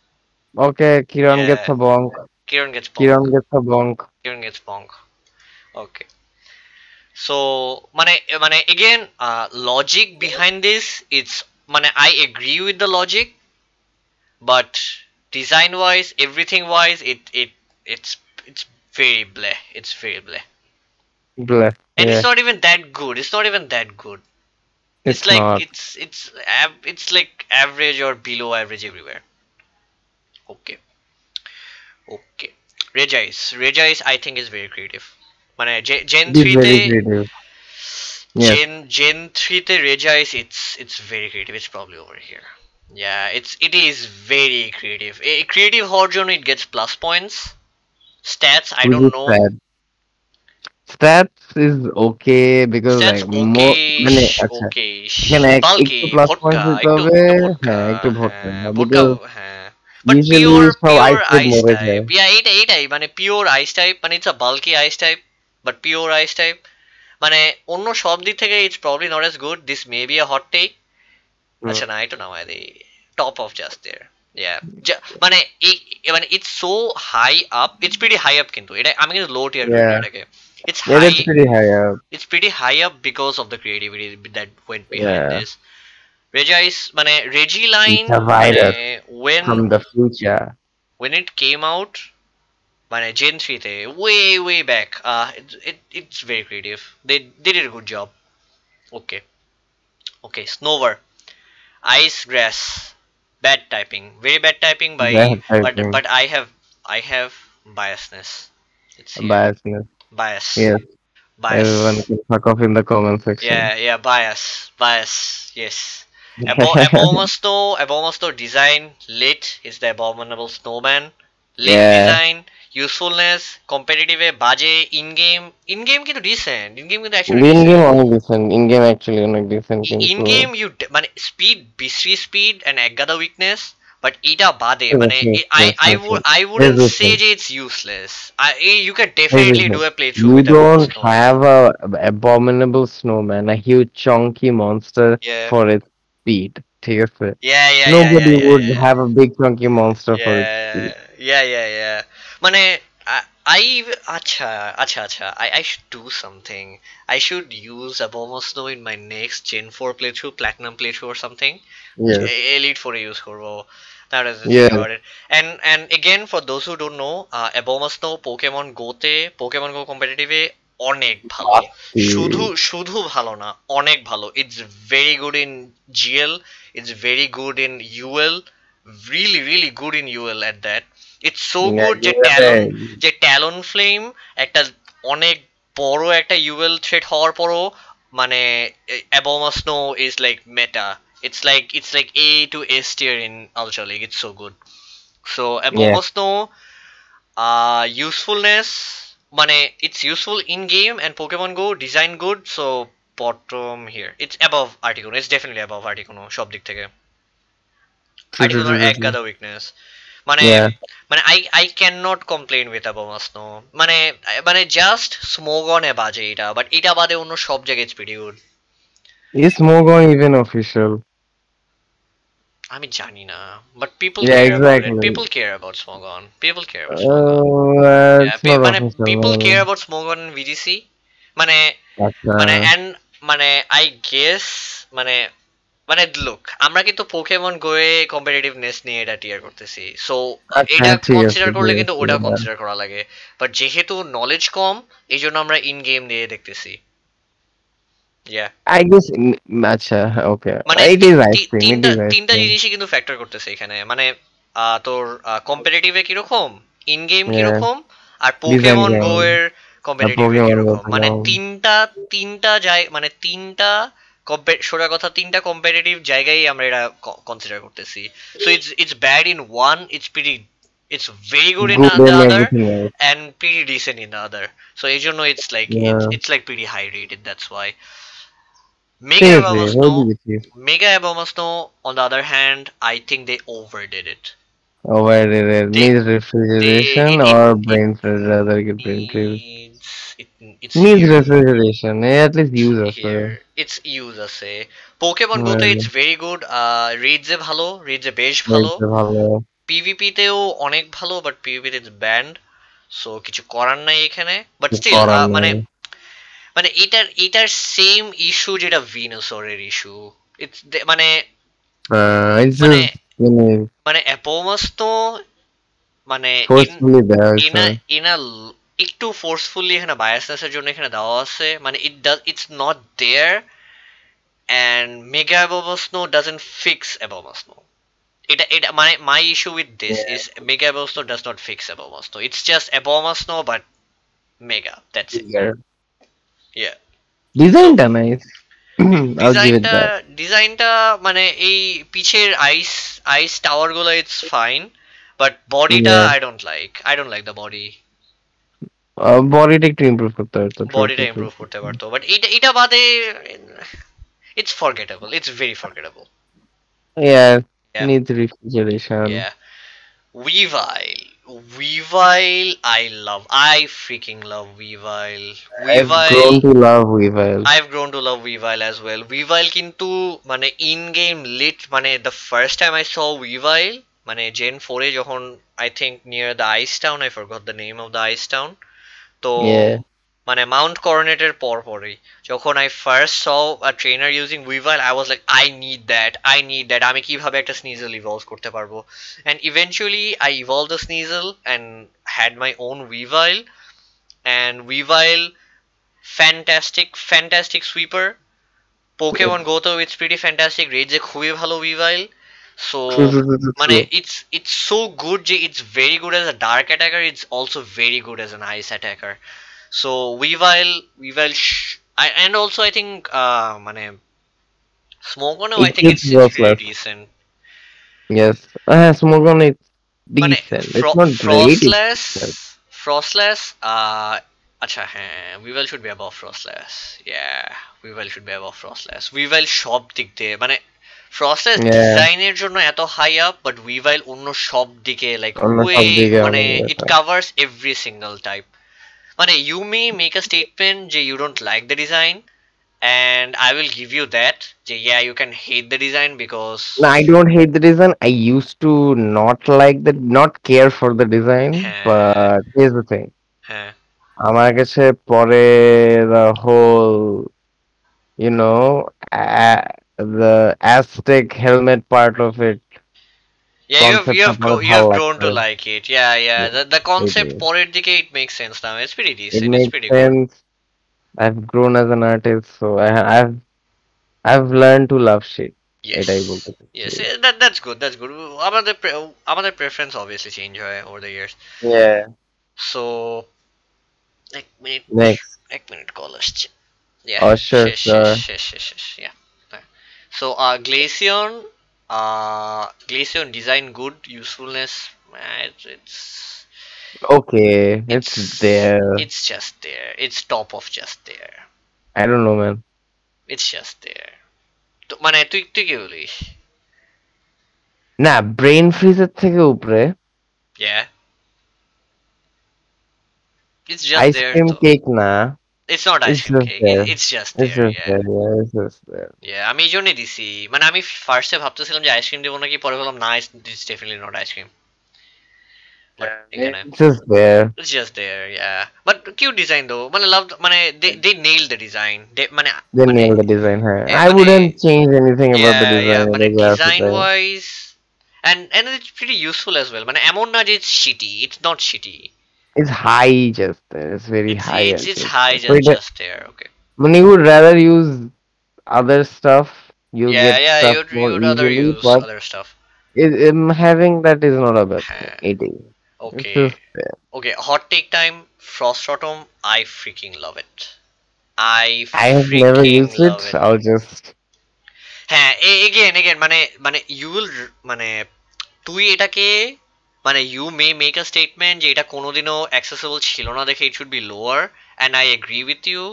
Okay, Kiran Yeah. gets a bonk. Kiran gets bonk. Kiran gets a bonk. Kiran gets bonk. Okay. So, মানে মানে again, uh, logic behind this, it's মানে I agree with the logic, but design wise, everything wise, it it it's it's very bleh. It's very bleh. Bleh. And Yeah, it's not even that good. It's not even that good. it's, It's, like not. it's it's av- it's like average or below average everywhere. Okay. Okay. Regice. Regice I think is very creative. মানে Ge- Gen It is 3 very তে creative. Yes. Gen Gen 3 তে Regice it's it's very creative. It's probably over here. Yeah, it's it is very creative. A creative হওয়ার জন্য it gets plus points. Stats I Which don't is know. sad. Stats is okay because Stats like more মানে okay আচ্ছা okay এখানে এক- bulky একটু plus ভোটকা, points দিতে একটু হবে, ভোটকা, হ্যাঁ, একটু ভোটকা, হ্যাঁ, হ্যাঁ, ভোটকা, because হ্যাঁ। But usually pure সব pure ice type ice মরে type. যায়। Yeah, এইটা এইটাই মানে পিওর আইস টাইপ মানে it's a bulky ice type but pure ice type মানে অন্য সব দিক থেকে it's probably not S good this may be a hot take হুম। আচ্ছা না এটা নামায় দেই টপ অফ জাস্ট দেয়ার ইয়া মানে এই মানে it's so high up it's pretty high up কিন্তু এটা আমি কিন্তু লো টিয়ার Yeah. এটাকে it's Yeah, high it's pretty high up. it's pretty high up because of the creativity that went behind Yeah. this. Regis, মানে Regi line, It's a virus মানে when From the future. when it came out, মানে Gen 3 তে way way back, uh, it, it it's very creative. They they did a good job. Okay, okay, Snover, Ice Grass, bad typing, very bad typing by, Bad but typing. but I have I have biasness. It's here. Biasness. bias. Yes. Bias. Everyone can fuck off in the comment section. Yeah, yeah, bias, bias. Yes. Abo- Abomasnow, Abomasnow design lit is the abominable snowman. Lit Yeah. design, usefulness কম্পিটিটিভে বাজে in game in game কিন্তু decent in game কিন্তু actually in game অনেক decent in game actually অনেক dissent কিন্তু in game you মানে speed বিশ্রী speed and একগাদা উইকনেস বাট এটা বাদে Yes, মানে yes, I yes, I yes, would yes. I wouldn't Yes, yes, say yes. যে it's useless you can definitely do a play through You don't have a abominable snowman, a huge chunky monster Yeah. for its speed. ঠিক আছে? Yeah, yeah, Nobody yeah, yeah, would yeah. have a big chunky monster for its yeah, speed. yeah, yeah, yeah. I should do something. I should use Abomo in my next Gen 4 playthrough Platinum playthrough or something. Elite 4 use করবো that is yeah. about it. And and again for those who don't know, uh, Abomasnow Pokemon Gote, Pokemon Go competitive অনেক ভালো। শুধু শুধু ভালো না অনেক ভালো। It's very good in GL it's very good in UL really really good in UL at that it's so good যে Talon যে ট্যালন ফ্লেম একটা অনেক বড় একটা ইউএল থ্রেট হওয়ার পরও মানে Abomasnow is like meta it's like it's like a two S tier in ultra league it's so good so Abomasnow usefulness মানে it's useful in game and Pokemon go design good so bottom here it's above Articuno it's definitely above Articuno সব দিক থেকে। আর্টিকোনোর এক গাদা weakness মানে Yeah. মানে I I can not complain with Abomasnow মানে মানে জাস্ট স্মোগনে বাজে এটা বাট এটা বাদে অন্য সব জায়গায় it's pretty good Is Mogon even official? আমি জানি না but people. People care about Smogon people care about Uh, মানে. People. Care about Smogon VGC মানে। মানে এন্ড মানে আই গেস মানে মানে লুক আমরা কিন্তু পোকেমন গোয়ে কম্পিটিটিভনেস নিয়ে এটা টিয়ার করতেছি। সো আচ্ছা, এটা কনসিডার করলে কিন্তু ওটা কনসিডার করা লাগে। বাট যেহেতু নলেজ কম এই জন্য আমরা ইন গেম দিয়ে দেখতেছি ইয়া guess mm, আচ্ছা okay. মানে তিনটা. জিনিসই কিন্তু ফ্যাক্টর করতেছে এখানে। মানে তোর কম্পিটিটিভে কীরকম ইন গেম. কীরকম আর পোকেমন গো এর কম্পিটিটিভে মানে তিনটা তিনটা জায় মানে তিনটা সোজা কথা তিনটা competitive জায়গায় আমরা এটা কনসিডার করতেছি so it's it's bad in one it's pretty it's very good in good the other and pretty decent in the other. So as you know, it's like it's, like pretty high rated. That's why. Mega Abomasnow, Mega Abomasnow, on the other hand, I think they overdid it. Overdid it. They, refrigeration or brain freeze. Rather, get brain freeze. it, it's needs here. refrigeration. Yeah, at least use us. It's use আছে Pokemon গোতে it's very good raids এ ভালো raids এ বেশ ভালো. PVP তেও অনেক ভালো but PVP it's banned so কিছু করার নাই এখানে বাট মানে মানে স্টিল মানে, মানে মানে এটার এটার সেম ইস্যু যেটা ভিনোসরের ইস্যু ইটস মানে মানে অ্যাপোমাস তো মানে ইন আ একটু ফোর্সফুলি এখানে বায়াসনেসের জন্য এখানে দেওয়া আছে। মানে it does it's not there and mega Abomasnow doesn't fix Abomasnow এটা এটা মানে my issue with this is mega Abomasnow does not fix Abomasnow it's just Abomasnow but mega that's it Yeah. ডিজাইনটা নাইস I'll give it ডিজাইনটা. ডিজাইনটা মানে এই পিছের ice ice টাওয়ারগুলো ইটস ফাইন বাট বডিটা. I don't like I don't like the body বডিটা একটু ইমপ্রুভ করতে পারতো বডিটা ইমপ্রুভ করতে পারতো। বাট এটা এটা বাদে it's forgettable it's very forgettable yeah need refrigeration yeah Weavile Weavile I love I freaking love Weevil. Weavile I've grown to love Weavile. I've grown to love Weavile as well Weavile, কিন্তু মানে in game lit মানে the first time I saw Weavile, মানে gen 4 johon I think near the ice town I forgot the name of the ice town তো মানে Mount করনেটের পর পরই যখন I first saw a trainer using Weavile I was like I need that I need that আমি কীভাবে একটা Sneasel evolve করতে পারব? And eventually I evolve the Sneasel and had my own Weavile and Weavile fantastic fantastic sweeper Pokemon গোতেও it's pretty fantastic রেজে খুবই ভালো Weavile so মানে it's it's so good যে it's very good as a dark attacker it's also very good as an ice attacker so Weavile Weavile and also I think মানে স্মোগনও I think it's decent Yes, uh, Smogon is decent. Fro- it's not great. Frostlass, Frostlass, uh, আচ্ছা হ্যাঁ Weavile should be above Frostlass yeah Weavile should be above Frostlass Weavile সব দিক দিয়ে মানে Yeah. ডিজাইনের জন্য এত হাই আপ বাট উইভাইল অন্য সব দিকে লাইক ওয়ে মানে it. Covers every single type মানে you may make a statement যে you don't like the design and I will give you that. Yeah, you can hate the design because No, I don't hate the design. I used to not like the, not care for the design. হ্যাঁ। But here's the thing. হ্যাঁ আমার কাছে পরে the whole, you know, the Aztec helmet part of it. Yeah, you have, concept you have, আমার grow, you have ভালো grown to লাগছে। like it. Yeah, yeah. The, the concept is. পরের দিকে it makes sense now. It's pretty It decent. It's makes pretty good. sense. I've grown as an artist, so I, I've I've learned to love shit. Yes. এটাই বলতে চাচ্ছি। Yes, eh, that, that's good. That's good. আমাদের pre- আমাদের preference obviously change হয় over the years. Yeah. So এক minute Next. এক minute call আসছে Yeah, Oh, sure, শেষ, sure. শেষ, শেষ, শেষ, শেষ, yeah. So uh, Glaceon, uh, Glaceon design good, usefulness, uh, it's, it's Okay, it's there. It's just there. It's top of just there. I don't know, man. It's just there. তো মানে তুই তুই কি বলিস না ব্রেন ফ্রিজের থেকে উপরে Yeah. It's just there. Ice cream তো- কেক না It's not it's ice cream just cake. there. It, it's just It's there. just yeah. there, yeah, it's just there. Yeah, আমি এই জন্যই দিছি মানে আমি ফার্স্টে ভাবতেছিলাম যে আইসক্রিম দেবো নাকি পরে বললাম না it's definitely not ice cream but এখানে It's just there. It's just there, yeah. But cute design though. মানে love মানে they they nailed the design. They মানে They মানে- nailed the design. Huh? eh, I মানে- wouldn't change anything about the yeah, design. yeah, or মানে the graphic design design. wise and and it's pretty useful as well. মানে এমন না যে it's shitty. It's not shitty. It's high just there. It's very it's, high. It's, it's high just, just there. Okay. When you would rather use other stuff. You yeah, yeah. Stuff you'd, you'd rather use other stuff. It, having that is not a bad thing. It is. Okay. Okay. Hot take time. Frost Rotom. I freaking love it. I I have never used it, it. I'll just হ্যাঁ again again মানে মানে will will মানে তুই এটাকে মানে you may make a statement যে এটা কোনোদিনও অ্যাক্সেসিবল ছিল না দেখে it should be lower and I agree with you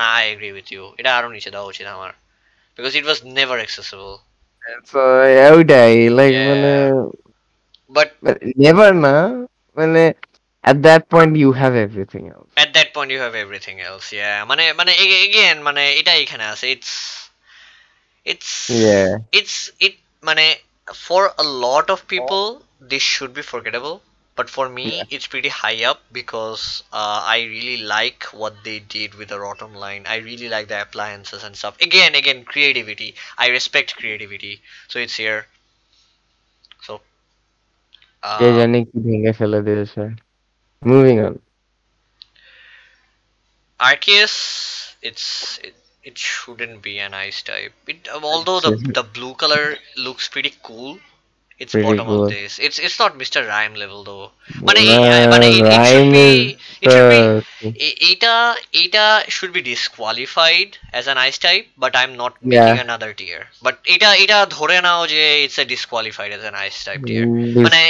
না আই এগ্রি উইথ ইউ এটা আরো নিচে দেওয়া উচিত আমার because it was never accessible so ওইটাই like Yeah. মানে বাট but never না মানে at that point you have everything else. at that point you have everything else yeah মানে মানে এগেন মানে এটা এখানে আছে it's it's Yeah. it's it মানে for a lot of people this should be forgettable but for me yeah. it's pretty high up because uh, i really like what they did with the rotom line. I really like the appliances and stuff. Again again creativity. I respect creativity. So it's here. So uh, moving on. Arceus it's it, it shouldn't be an ice type. It, although the, the blue color looks pretty cool it's Pretty bottom cool. of this. It's it's not Mr. Rime level though. But, uh, it, but it, it, should be. It should be. Eta Eta should be disqualified as an ice type, but I'm not yeah. making another tier. But Eta Eta dhore নাও যে it's a disqualified as an ice type tier. Mm, মানে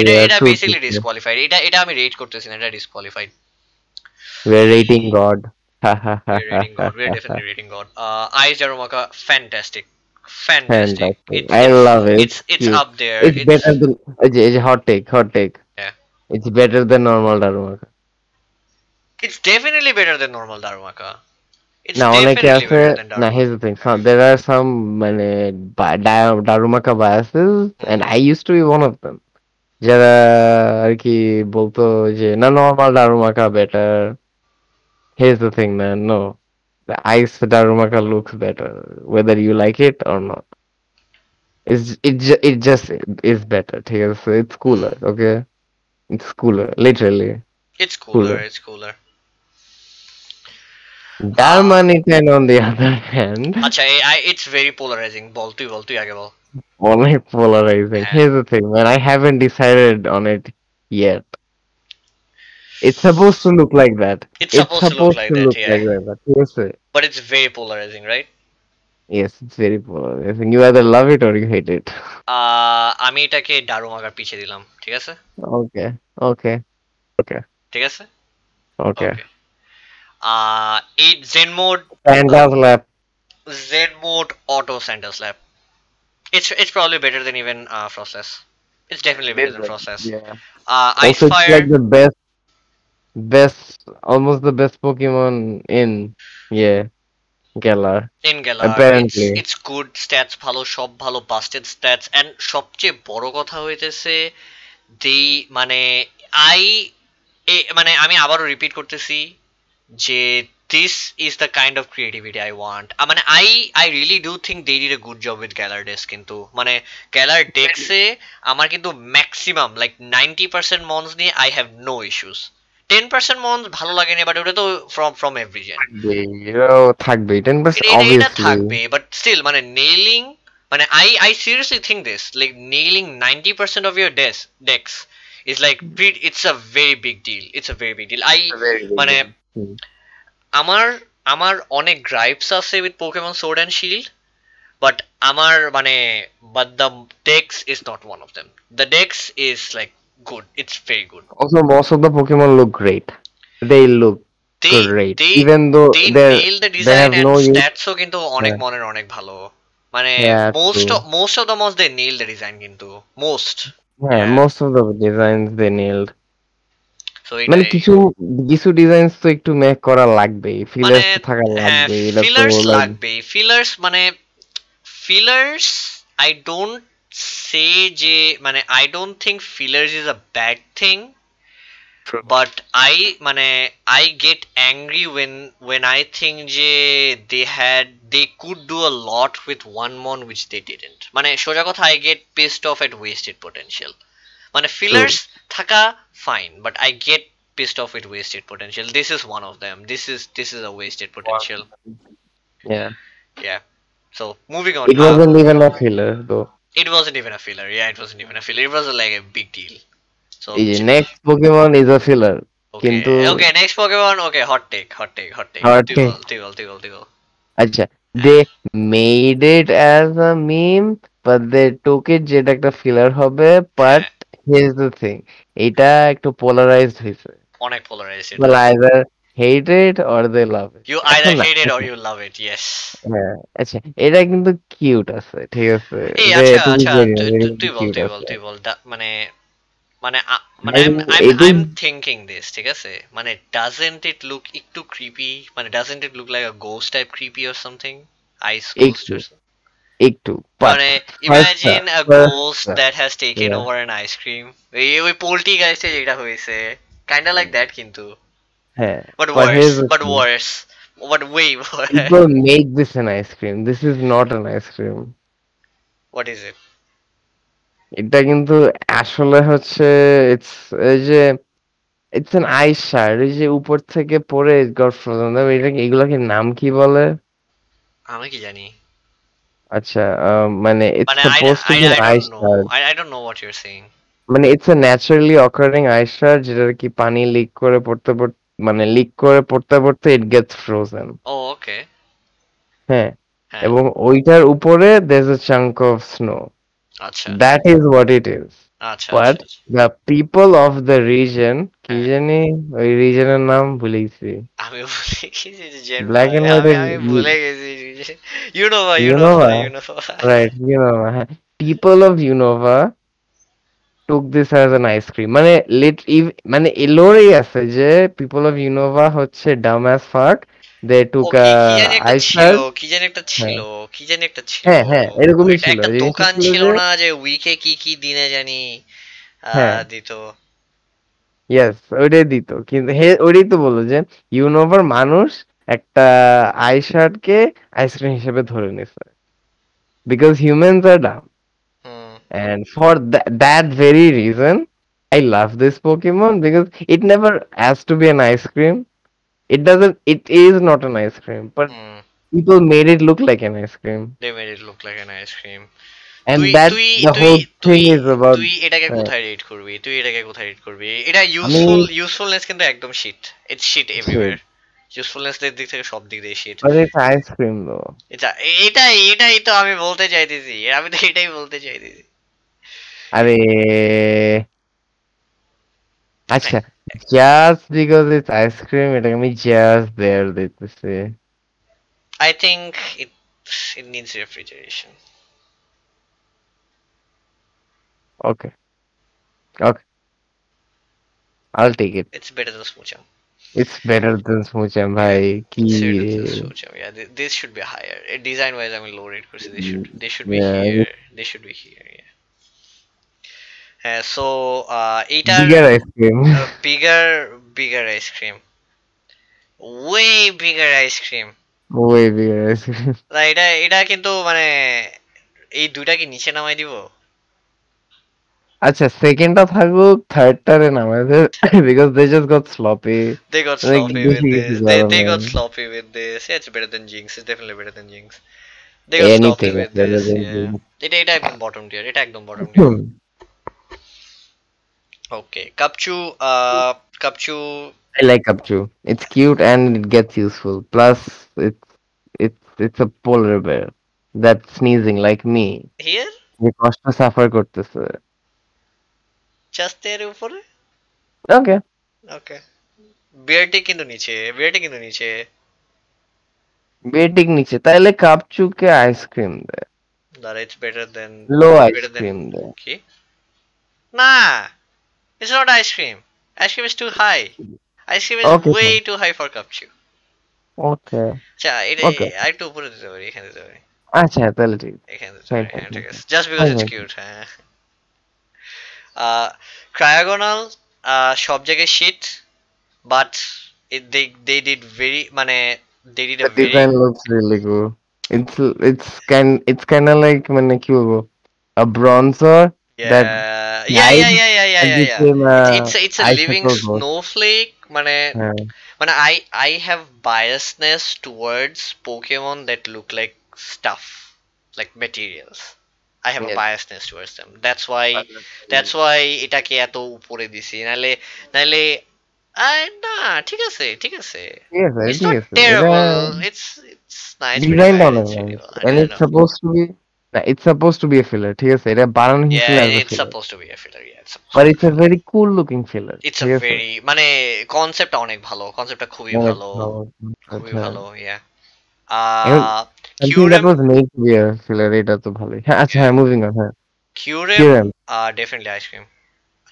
এটা এটা basically disqualified. Ita এটা ami rate korte না এটা disqualified. We're rating God. We're rating God. We're definitely rating God. Uh, Ice Darumaka, fantastic fantastic. Fantastic. It's, I it's- love it. It's it's cute. up there. It's better than it's, it's hot take, hot take. Yeah. It's better than normal Darumaka. It's definitely better than normal Darumaka. It's না অনেকে definitely আছে better than না Darumaka. here's the thing so there are some মানে বা- Dar- Darumaka biases and I used to be one of them যারা আর কি বলতো যে না normal Darumaka better here's the thing man no the ice for Darumaka looks better, whether you like it or not. It's it ju- it just is better. So it's cooler. Okay, it's cooler. Literally, it's cooler. cooler. It's cooler. Darmanitan on the other hand. Achha, I, it's very polarizing. Ball two, ball two, ball. Only polarizing. Here's the thing, man. I haven't decided on it yet. It's supposed to look like that. It's, it's supposed, supposed, to look, like, to that, look yeah. like that. Yes, sir. But it's very polarizing, right? Yes, it's very polarizing. You either love it or you hate it. Uh, আমি এটাকে ডারুমাগার পিছিয়ে দিলাম ঠিক আছে ওকে Okay, okay, okay. আছে okay uh এই Zen mode sander lap Zen mode auto sander lap it's it's probably better than even uh, frostlass it's definitely better than frostlass yeah uh, ice also, fire it's like the best best, almost the best Pokemon in yeah, Galar. In Galar, apparently it's, it's good stats, ভালো সব ভালো busted stats, and সবচেয়ে বড় কথা হইতেছে they মানে I মানে আমি আবারও রিপিট করতেছি যে this is the kind of creativity I want. মানে I I really do think they did a good job with Galar Desk কিন্তু মানে Galar Desk এ আমার কিন্তু maximum like 90% mons নিয়ে I have no issues. Ten percent mons ভালো লাগেনি but ওটা তো ফ্রম ফ্রম এভরিজেন এরাও থাকবে টেন পার্সেন্ট অবভিয়াসলি থাকবে বাট স্টিল মানে নেইলিং মানে I I seriously think this like nailing ninety percent of your dex dex is like it's a very big deal it's a very big deal I মানে আমার আমার অনেক gripes আছে with Pokemon Sword and Shield but আমার মানে but the dex is not one of them the dex is like good it's very good Also, most of the Pokemon look great. They look they great, they even though they nail the they have and no. স্ট্যাটসও কিন্তু অনেক. মনের অনেক ভালো মানে most. Of most of the mons they nail the design কিন্তু most Yeah, Yeah. most of the designs they nailed. মানে কিছু কিছু ডিজাইনস তো একটু মেক করা লাগবেই ফিলার্স মানে থাকা হ্যাঁ লাগবে ফিলার্স লাগবে ফিলার্স মানে fillers I don't সে যে মানে I don't think fillers is a bad thing True. But I মানে I get angry when when I think যে they had they could do a lot with one মন which they didn't মানে সোজা কথা I get paste of at wasted potential মানে fillers থাকা fine but I get pissed off with wasted potential this is one of them this is this is a wasted potential yeah. yeah so moving on It uh, wasn't even a filler though. it wasn't even a filler yeah it wasn't even a filler it was like a big deal so এই যে next Pokemon is a filler. okay কিন্তু okay next pokemon okay hot take hot take hot take Hot তুই take. বল, তুই বল, তুই বল, তুই বল। আচ্ছা they made it as a meme but they took it যেটা একটা filler হবে but here's the thing এটা একটু polarized হয়েছে অনেক polarized it well was. either hate it or they love it. You either hate it or you love it, yes. হ্যাঁ, আচ্ছা এটা কিন্তু কিউট আছে ঠিক আছে? এই আচ্ছা আচ্ছা তুই বল তুই বল তুই বল মানে মানে মানে আই এম থিংকিং দিস ঠিক আছে? মানে ডাজন্ট ইট লুক একটু ক্রিপি মানে doesn't it look like a ghost type creepy or something ice ghost একটু মানে imagine a ghost that has taken over an ice cream এই ওই পোল্টি গাইসে যেটা হয়েছে কাইন্ড অফ লাইক দ্যাট কিন্তু। হ্যাঁ but worse. But cream. worse. But way worse. People make this an ice cream. This is not an ice এটা কিন্তু আসলে হচ্ছে ইটস এই যে ইটস এন আইস শার্ট যে উপর থেকে পরে গড ফ্রোজেন দাম এটা এগুলোকে নাম কি বলে আমি কি জানি আচ্ছা মানে it's supposed to be ice I don't know what you are saying মানে it's a naturally occurring ice shard যেটা কি পানি লিক করে পড়তে পড়তে মানে লিক করে পড়তে পড়তে ইট গেটস ফ্রোজেন ও ওকে হ্যাঁ এবং ওইটার উপরে there is a chunk of snow আচ্ছা। That is what it is আচ্ছা but the people of the region কি হ্যাঁ। জানি ওই রিজনের নাম ভুলে গেছি আমি ভুলে গেছি ব্ল্যাক এন্ড হোয়াইট ভুলে গেছি Unova Unova Unova right Unova people of Unova took this as an ice cream. মানে ev- মানে এলোরেই আছে যে people of Unova হচ্ছে dumb as fuck. They took a ice ছিল কি জানি একটা ছিল কি জানি একটা ছিল। হ্যাঁ, হ্যাঁ, এরকমই ছিল। একটা দোকান ছিল না যে উইকে কি কি দিনে জানি হ্যাঁ। দিত। Yes ওইটাই দিত। কিন্তু হে ওইটাই তো বলল যে ইউনোভার মানুষ একটা আই শার্টকে আইসক্রিম হিসেবে ধরে নিছে। Because humans R Dam And for tha- that very reason, I love this Pokemon because it never has to be an ice cream. It doesn't, it is not an ice cream, but hmm people made it look like an ice cream. they made it look like an ice cream And তুই that তুই the তুই whole তুই thing is about. তুই এটাকে হ্যাঁ। কোথায় rate করবি তুই এটাকে কোথায় রেট করবি এটা ইউজফুল ইউজফুলনেস কিন্তু একদম sheet it's sheet everywhere usefulness এর দিক থেকে সব দিক দিয়ে sheet But it's ice cream though. এটা এটা এটাই তো আমি বলতে চাইতেছি আমি তো এটাই বলতে চাইতেছি i mean just because it's ice cream let me just আমি it to see. I think it it needs refrigeration. Okay. Okay. I'll take it. It's better than Smoochum. It's better than Smoochum, bhai. Ki... It's better than. Yeah, this should be higher. Design wise, I mean, lower it. They should they should be yeah. here. They should be here. Yeah. Uh, so uh, এইটার Bigger ice cream. uh, bigger bigger ice cream. Way bigger ice cream. Way bigger ice cream. না এটা এটা কিন্তু মানে এই দুইটা কি নিচে নামাই দিব আচ্ছা সেকেন্ডটা থাকুক থার্ডটারে নামায় দে because they just got sloppy. they got Like, sloppy this with is this they, they got government. sloppy with this yeah it's better than jinx it's definitely better than jinx they got sloppy Anything with is better this than yeah Jinx. এটা এটা একদম bottom tier এটা একদম bottom tier Okay, Cubchoo. Uh, Cubchoo. I like Cubchoo. It's cute and it gets useful. Plus, it's it's it's a polar bear that's sneezing like me. Here? যে কষ্ট suffer Okay. Just এর উপরে ওকে ওকে বিয়ারটি কিন্তু নিচে বিয়ারটি কিন্তু নিচে বেটিং নিচে তাহলে কাপচুকে ice cream they that is better than low ice cream দে না it's not ice cream. Ice cream is too high. Ice cream is way too high for Cubchoo. Okay. Achha, it, okay. I do put it this way. Okay, tell it. Just because it's cute. Huh? Uh, cryogonal, uh, shop jagged shit, but it, they they did very, mane, they did a the very... design looks really cool. It's, it's, can, it's kinda like, mane, a bronzer, Yeah, that yeah, died yeah, yeah, yeah, yeah, and yeah, yeah. became a It's a, it's a living icicle ghost. snowflake. মানে হ্যাঁ মানে I I have biasness towards Pokemon that look like stuff, like materials. I have a Yes. biasness towards them. That's why that's why এটাকে এত উপরে দিছি নালে নালে আহ, না ঠিক আছে ঠিক আছে ঠিক আছে It's ঠিক not আছে terrible. It's it's nice. pretty ডিজাইনটা bad, অনেক it's nice pretty well. I and don't it's know. supposed to be না it's supposed to be a filler ঠিক আছে? এটা বানানো yeah it's to be a filler yeah but it's a very cool looking filler it's a very মানে concept অনেক ভালো কনসেপ্টটা খুবই ভালো খুবই ভালো yeah Kyurem was made to be a filler এটা তো ভালোই। হ্যাঁ আচ্ছা হ্যাঁ মুভিং অন হ্যাঁ। Kyurem definitely ice cream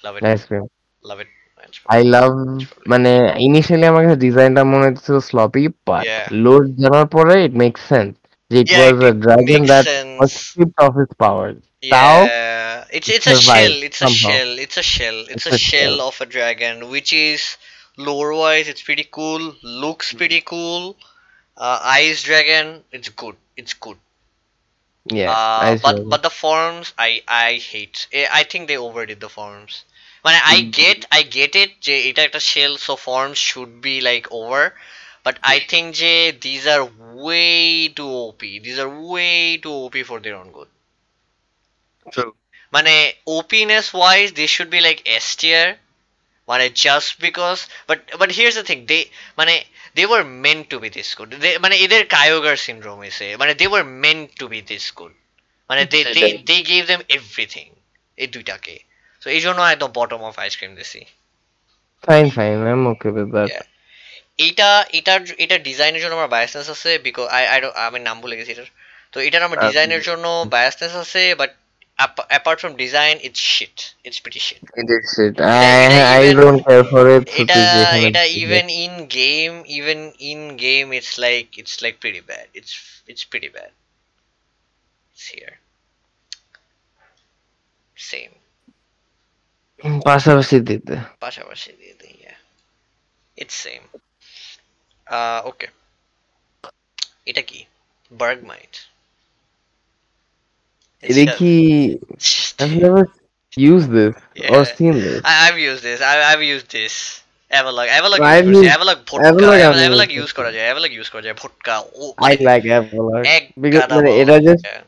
love it ice cream love it I love মানে ইনিশিয়ালি আমার কাছে ডিজাইনটা মনে হচ্ছিল স্লপি বাট লোড জানার পরে it make sense যে ইট Yeah, was a it dragon makes that was sense. stripped of its powers তাও Yeah, it's it's a survived shell. It's a somehow. shell. It's a shell. It's, It's a, a shell shell. of a dragon, which is lore wise, it's pretty cool. Looks pretty cool. Uh, ice dragon, it's good. It's good. yeah Uh, ice but dragon. but the forms I I hate. Eh, I think they overdid the forms. মানে I get I get it যে এটা একটা shell so forms should be like over but I think যে these are way too OP these are way too OP for their own good True. মানে OPness wise they should be like S tier মানে just because but but here's the thing they মানে they were meant to be this good they, মানে এদের কায়োগার syndrome হয়েছে মানে they were meant to be this good মানে they they, সেটাই। they gave them everything এই দুইটাকে so এই জন্য একদম বটম অফ আইসক্রিম দিছি fine fine I'm okay with that Yeah. এইটা এটার এটা ডিজাইনের জন্য আমার বায়াসনেস আছে বিকজ আই আই আমি নাম ভুলে গেছি এটার। তো এটার আমার ডিজাইনের জন্য বায়াসনেস আছে but apart from design it's shit it's pretty shit it's shit I don't care for it এটা এটা even in game even in game it's like it's like pretty bad it's it's pretty bad it's same পাশাপাশি দিতে পাশাপাশি দিতে yeah it's same ওকে এটা কি বার্গমাইট এটা কি I've never used this or Yeah. seen this I, I've used this. I, I've used this. Avalog. Avalog I've use used- Avalog ভুট্টা Avalog আমি Avalog Avalog used use করা যায় Avalog use করা যায় ভুট্টা ও I মানে like Avalok এক because গাদা মানে বল। এটা just Yeah,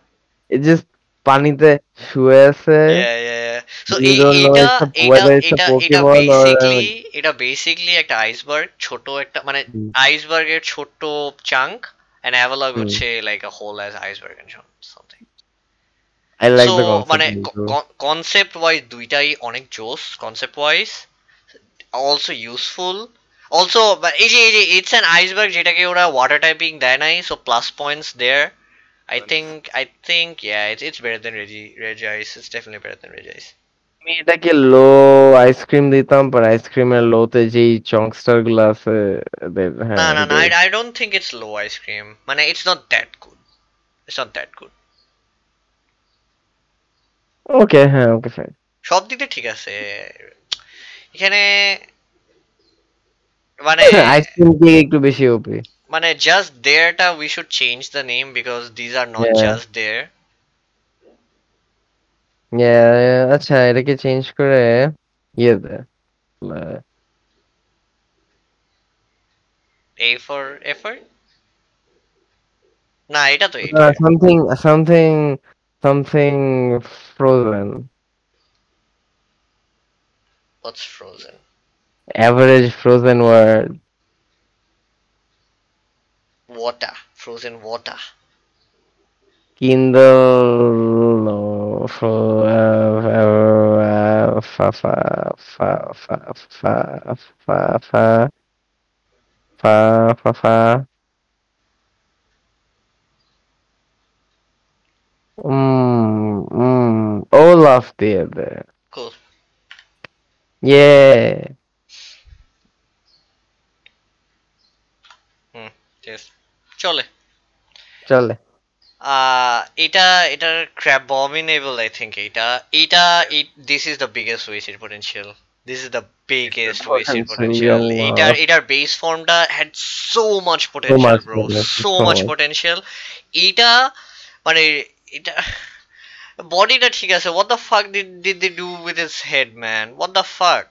it just পানিতে শুয়েছে এটা বেসিকলি একটা আইসবার্গ ছোট একটা মানে আইসবার্গের ছোট চাঙ্ক অ্যান্ড অ্যাভালগ হচ্ছে like a whole as iceberg and something মানে কনসেপ্ট ওয়াইজ দুইটাই অনেক জোস concept wise also useful also এই যে এই যে ইটস অ্যান আইসবার্গ যেটাকে ওরা ওয়াটার টাইপিং দেয় নাই so plus points there I think I think yeah it's it's better than Regi Regi Ice it's definitely better than Regi Ice আমি এটাকে লো আইসক্রিম দিতাম পর আইসক্রিমের লোতে যেই চংস্টারগুলো আছে হ্যাঁ না না না এদের- I, I don't think it's low ice cream মানে it's not that good it's not that good ওকে হ্যাঁ ওকে ফাইন সব দিক দিয়ে ঠিক আছে এখানে মানে আইসক্রিম কেক একটু বেশি ওপি মানে just there ta we should change the name because these are not just there. Yeah আচ্ছা এটাকে চেঞ্জ করে ইয়ে দে A for effort? না এটা তো এটা something something something frozen. What's frozen? Average frozen word water frozen water. Kindle fa fa fa fa fa fa fa fa fa fa Mm, mm, Olaf diye cool. Yeah. yes চলে চলে আহ এটা এটার Crabominable I think এটা এটা this is the biggest wasted potential this is the biggest wasted potential, potential yeah. এটার এটার base ফর্মটা had so much potential much bro potential, so so much much. Potential এটা মানে এটা বডিটা ঠিক আছে what the fuck did did they do with his head man what the fuck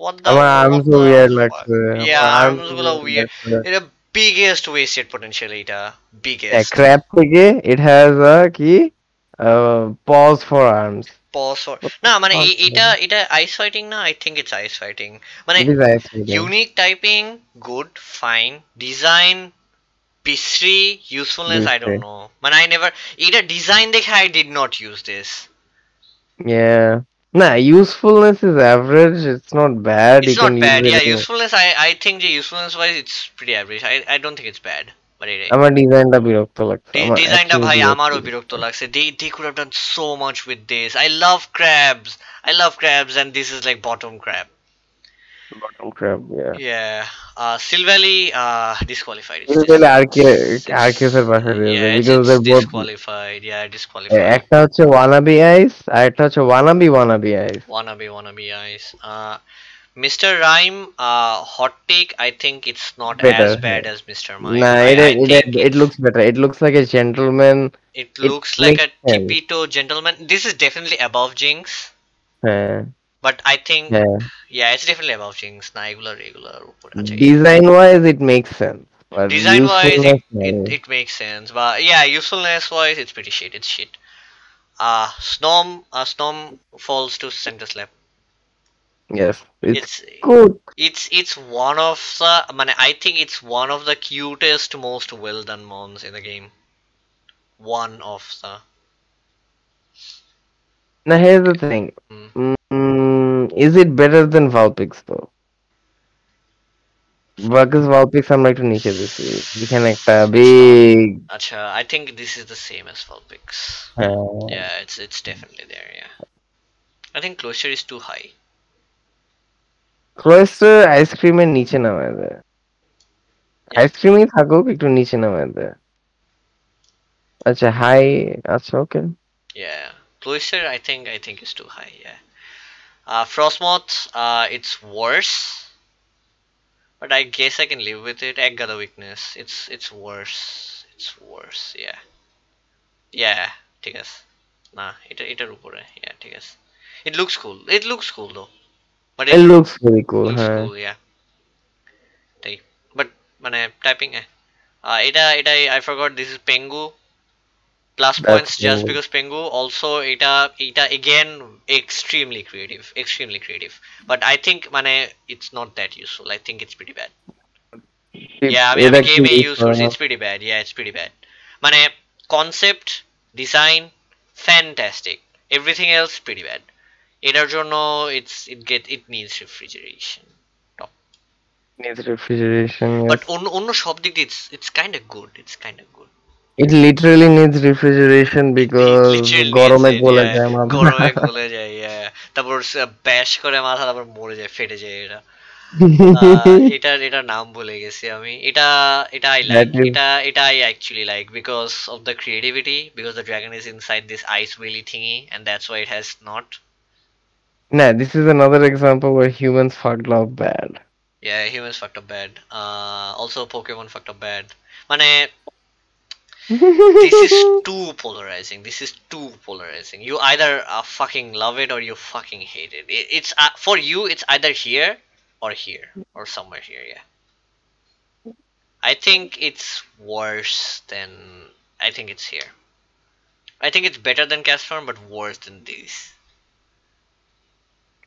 what the আমার what arms the weird fuck? লাগছে yeah আমার arms গুলো weird লাগছে। এটা biggest wasted potential eater. Biggest. crap. it has a key uh, pause for arms. Pause for না মানে ita ita ice fighting No, I think it's ice fighting unique typing good fine design বিশ্রী usefulness I don't know মানে I never এটা design দেখে I did not use this. Yeah. nah usefulness is average it's not bad It's you not can bad. use Yeah, it usefulness. I I think the usefulness wise, it's pretty average. I I don't think it's bad. But it, আমার ডিজাইনটা বিরক্ত লাগছে the আমার designটা actually ভাই বিরক্ত আমারও বিরক্ত লাগছে they they could have done so much with this i love crabs i love crabs and this is like bottom crab bottom crab, yeah. Yeah. Uh, Silvally uh, disqualified. Silvally RK, RK Sir রয়েছে because they're both disqualified. Yeah, disqualified. একটা হচ্ছে wannabe ice আর একটা হচ্ছে wannabe wannabe ice. Wannabe wannabe eyes. Uh, Mr. Rime uh, hot take I think it's not better. as bad as Mr. Mime. Nah, it, it, it, it looks better. It looks like a gentleman. It looks it like a tipito gentleman. This is definitely above Jynx. Yeah but I think yeah, yeah it's definitely about things. regular, regular. Design wise, it makes sense. But Design wise, it, it, it, makes sense. But yeah, usefulness wise, it's pretty shit. It's shit. Uh, storm. uh, storm falls to center slap. Yes, it's, it's good. It's it's one of the. I, mean, I think it's one of the cutest, most well done mons in the game. One of the. Now here's the thing. Mm. Mm, is it better than Vulpix though? Because Vulpix niche একটু নিচে can এখানে a big আচ্ছা I think this is the same as Vulpix uh, yeah it's it's definitely there yeah I think Cloyster is too high Cloyster ice cream এর নিচে নামায় দেয় আইসক্রিমই থাকুক একটু নিচে নামায় দেয় Acha high. Acha okay. yeah Cloyster, I think I think is too high. Yeah. Uh, Frosmoth, uh, it's worse, but I guess I can live with it. Egg a Weakness, it's it's worse. It's worse. Yeah. Yeah. ঠিক আছে না এটা এটার উপরে yeah ঠিক it looks cool it looks cool though but it, it looks really cool looks হ্যাঁ cool, yeah তাই but মানে টাইপিং এটা এটা i forgot this is pengu plus points just because Pengu also এটা এটা again extremely creative extremely creative but I think মানে it's not that useful I think it's pretty bad yeah আমি এটা আমি কি use হয়? it's pretty bad yeah it's pretty bad মানে concept design fantastic everything else pretty bad এটার জন্য it's it get it needs refrigeration Needs refrigeration. Yes. অন্য অন্য সব দিক দিয়ে it's it's kind of good it's kind of good It literally needs refrigeration because গরমে গলে যায় মাথা। গরমে গলে যায় yeah. তারপর ব্যাশ করে মাথা তারপর মরে যায় ফেটে যায় এটা এটা এটার নাম ভুলে গেছি আমি এটা এটা আই লাইক That is- এটা এটা I actually like because of the creativity because the dragon is inside this ice wheelie thingy and that's why it has not Nah, this is another example where humans fucked up bad. yeah humans fucked up bad uh, also pokemon fucked up bad মানে this is too polarizing. This is too polarizing. You either uh, fucking love it or you fucking hate it. it it's uh, for you. It's either here or here or somewhere here. Yeah. I think it's worse than. I think it's here. I think it's better than Castform, but worse than this.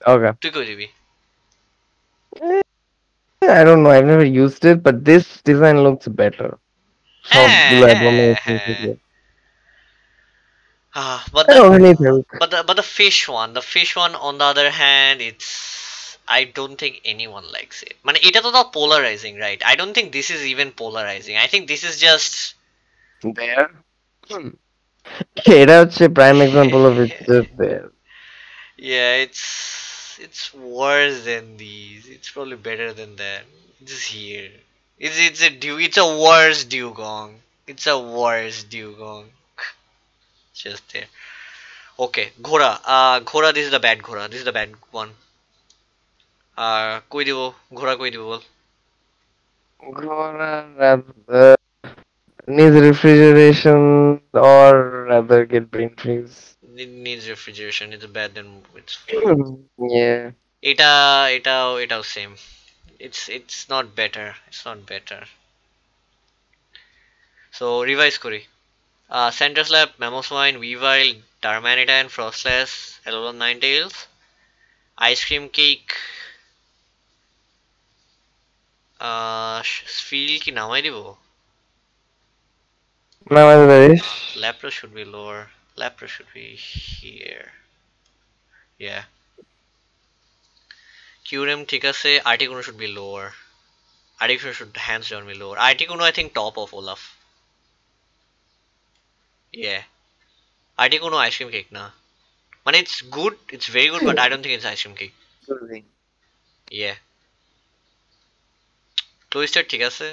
Okay. To go, GB. I don't know. I've never used it, but this design looks better. সবগুলো হ্যাঁ, একদম হ্যাঁ। Ah, but I the, don't really think. but the but the fish one, the fish one on the other hand, it's I don't think anyone likes it. মানে এটা তো তাও polarizing, right? I don't think this is even polarizing. I think this is just There. এটা হচ্ছে prime example of its just there yeah, it's it's worse than these. It's probably better than that. It's here. It's it's a du it's a worse dewgong. It's a worse dewgong. Just there. Okay, Ghora. Uh, Ghora. This is the bad Ghora. This is the bad one. Uh, koi dibo? Ghora koi dibo. Ghora rather needs refrigeration or rather get brain freeze. It needs refrigeration. It's bad then it's. yeah. Eta, ita ita same it's it's not better it's not better. So revise query uh, Sandslash, Mamoswine, Weavile, Darmanitan, Frostlass, Alolan Ninetales, Ice Cream Cake, feel কি নামাই দিব নামাই দিবে Lapras should be lower Lapras should be here yeah. Curem ঠিক আছে Articuno should be lower. Articuno should hands down be lower. Articuno I think top of Olaf. Yeah. Articuno ice cream cake না মানে it's good it's very good but I don't think it's ice cream cake. Yeah. Cloister ঠিক আছে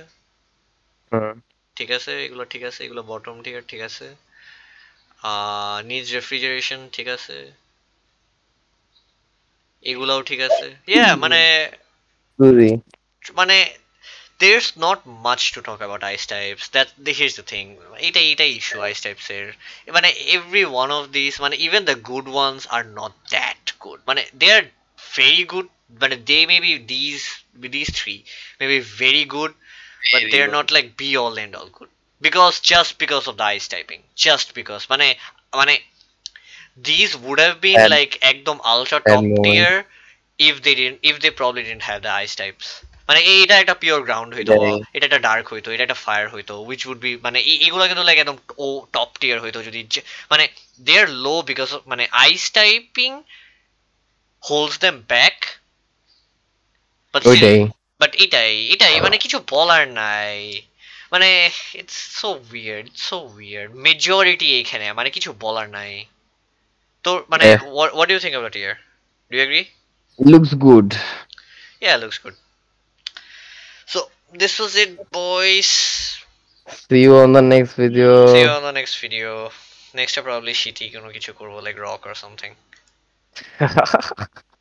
Hmm. ঠিক আছে এগুলো ঠিক আছে এগুলো বটম টিয়ার ঠিক আছে নিজ রেফ্রিজারেশন ঠিক আছে এগুলাও ঠিক আছে ইয়া মানে Suzy. মানে there's not much to talk about ice types that the, here's the thing এটা এটা issue ice types এর মানে every one of these মানে even the good ones are not that good মানে they are very good but they may be these these three may be very good but Very they're good. not like be all end all good because just because of the ice typing just because মানে মানে these would have been And- like একদম ultra top tier if they didn't if they probably didn't have the ice types. মানে এটা একটা pure ground হইতো এটা একটা dark হইতো এটা একটা ফায়ার হইতো উইচ উড বি মানে এগুলো কিন্তু লাইক একদম ও টপ টিয়ার হইতো যদি মানে দে আর লো বিকজ মানে ice typing holds them back ওইটাই বাট এটাই এটাই মানে কিছু বলার নাই। মানে it's so weird so weird majority এখানে মানে কিছু বলার নাই। So, Manik, yeah. what, what do you think about here? Do you agree? It looks good. Yeah, looks good. So, this was it, boys. See you on the next video. See you on the next video. Next, I probably shitty, you know, like rock or something.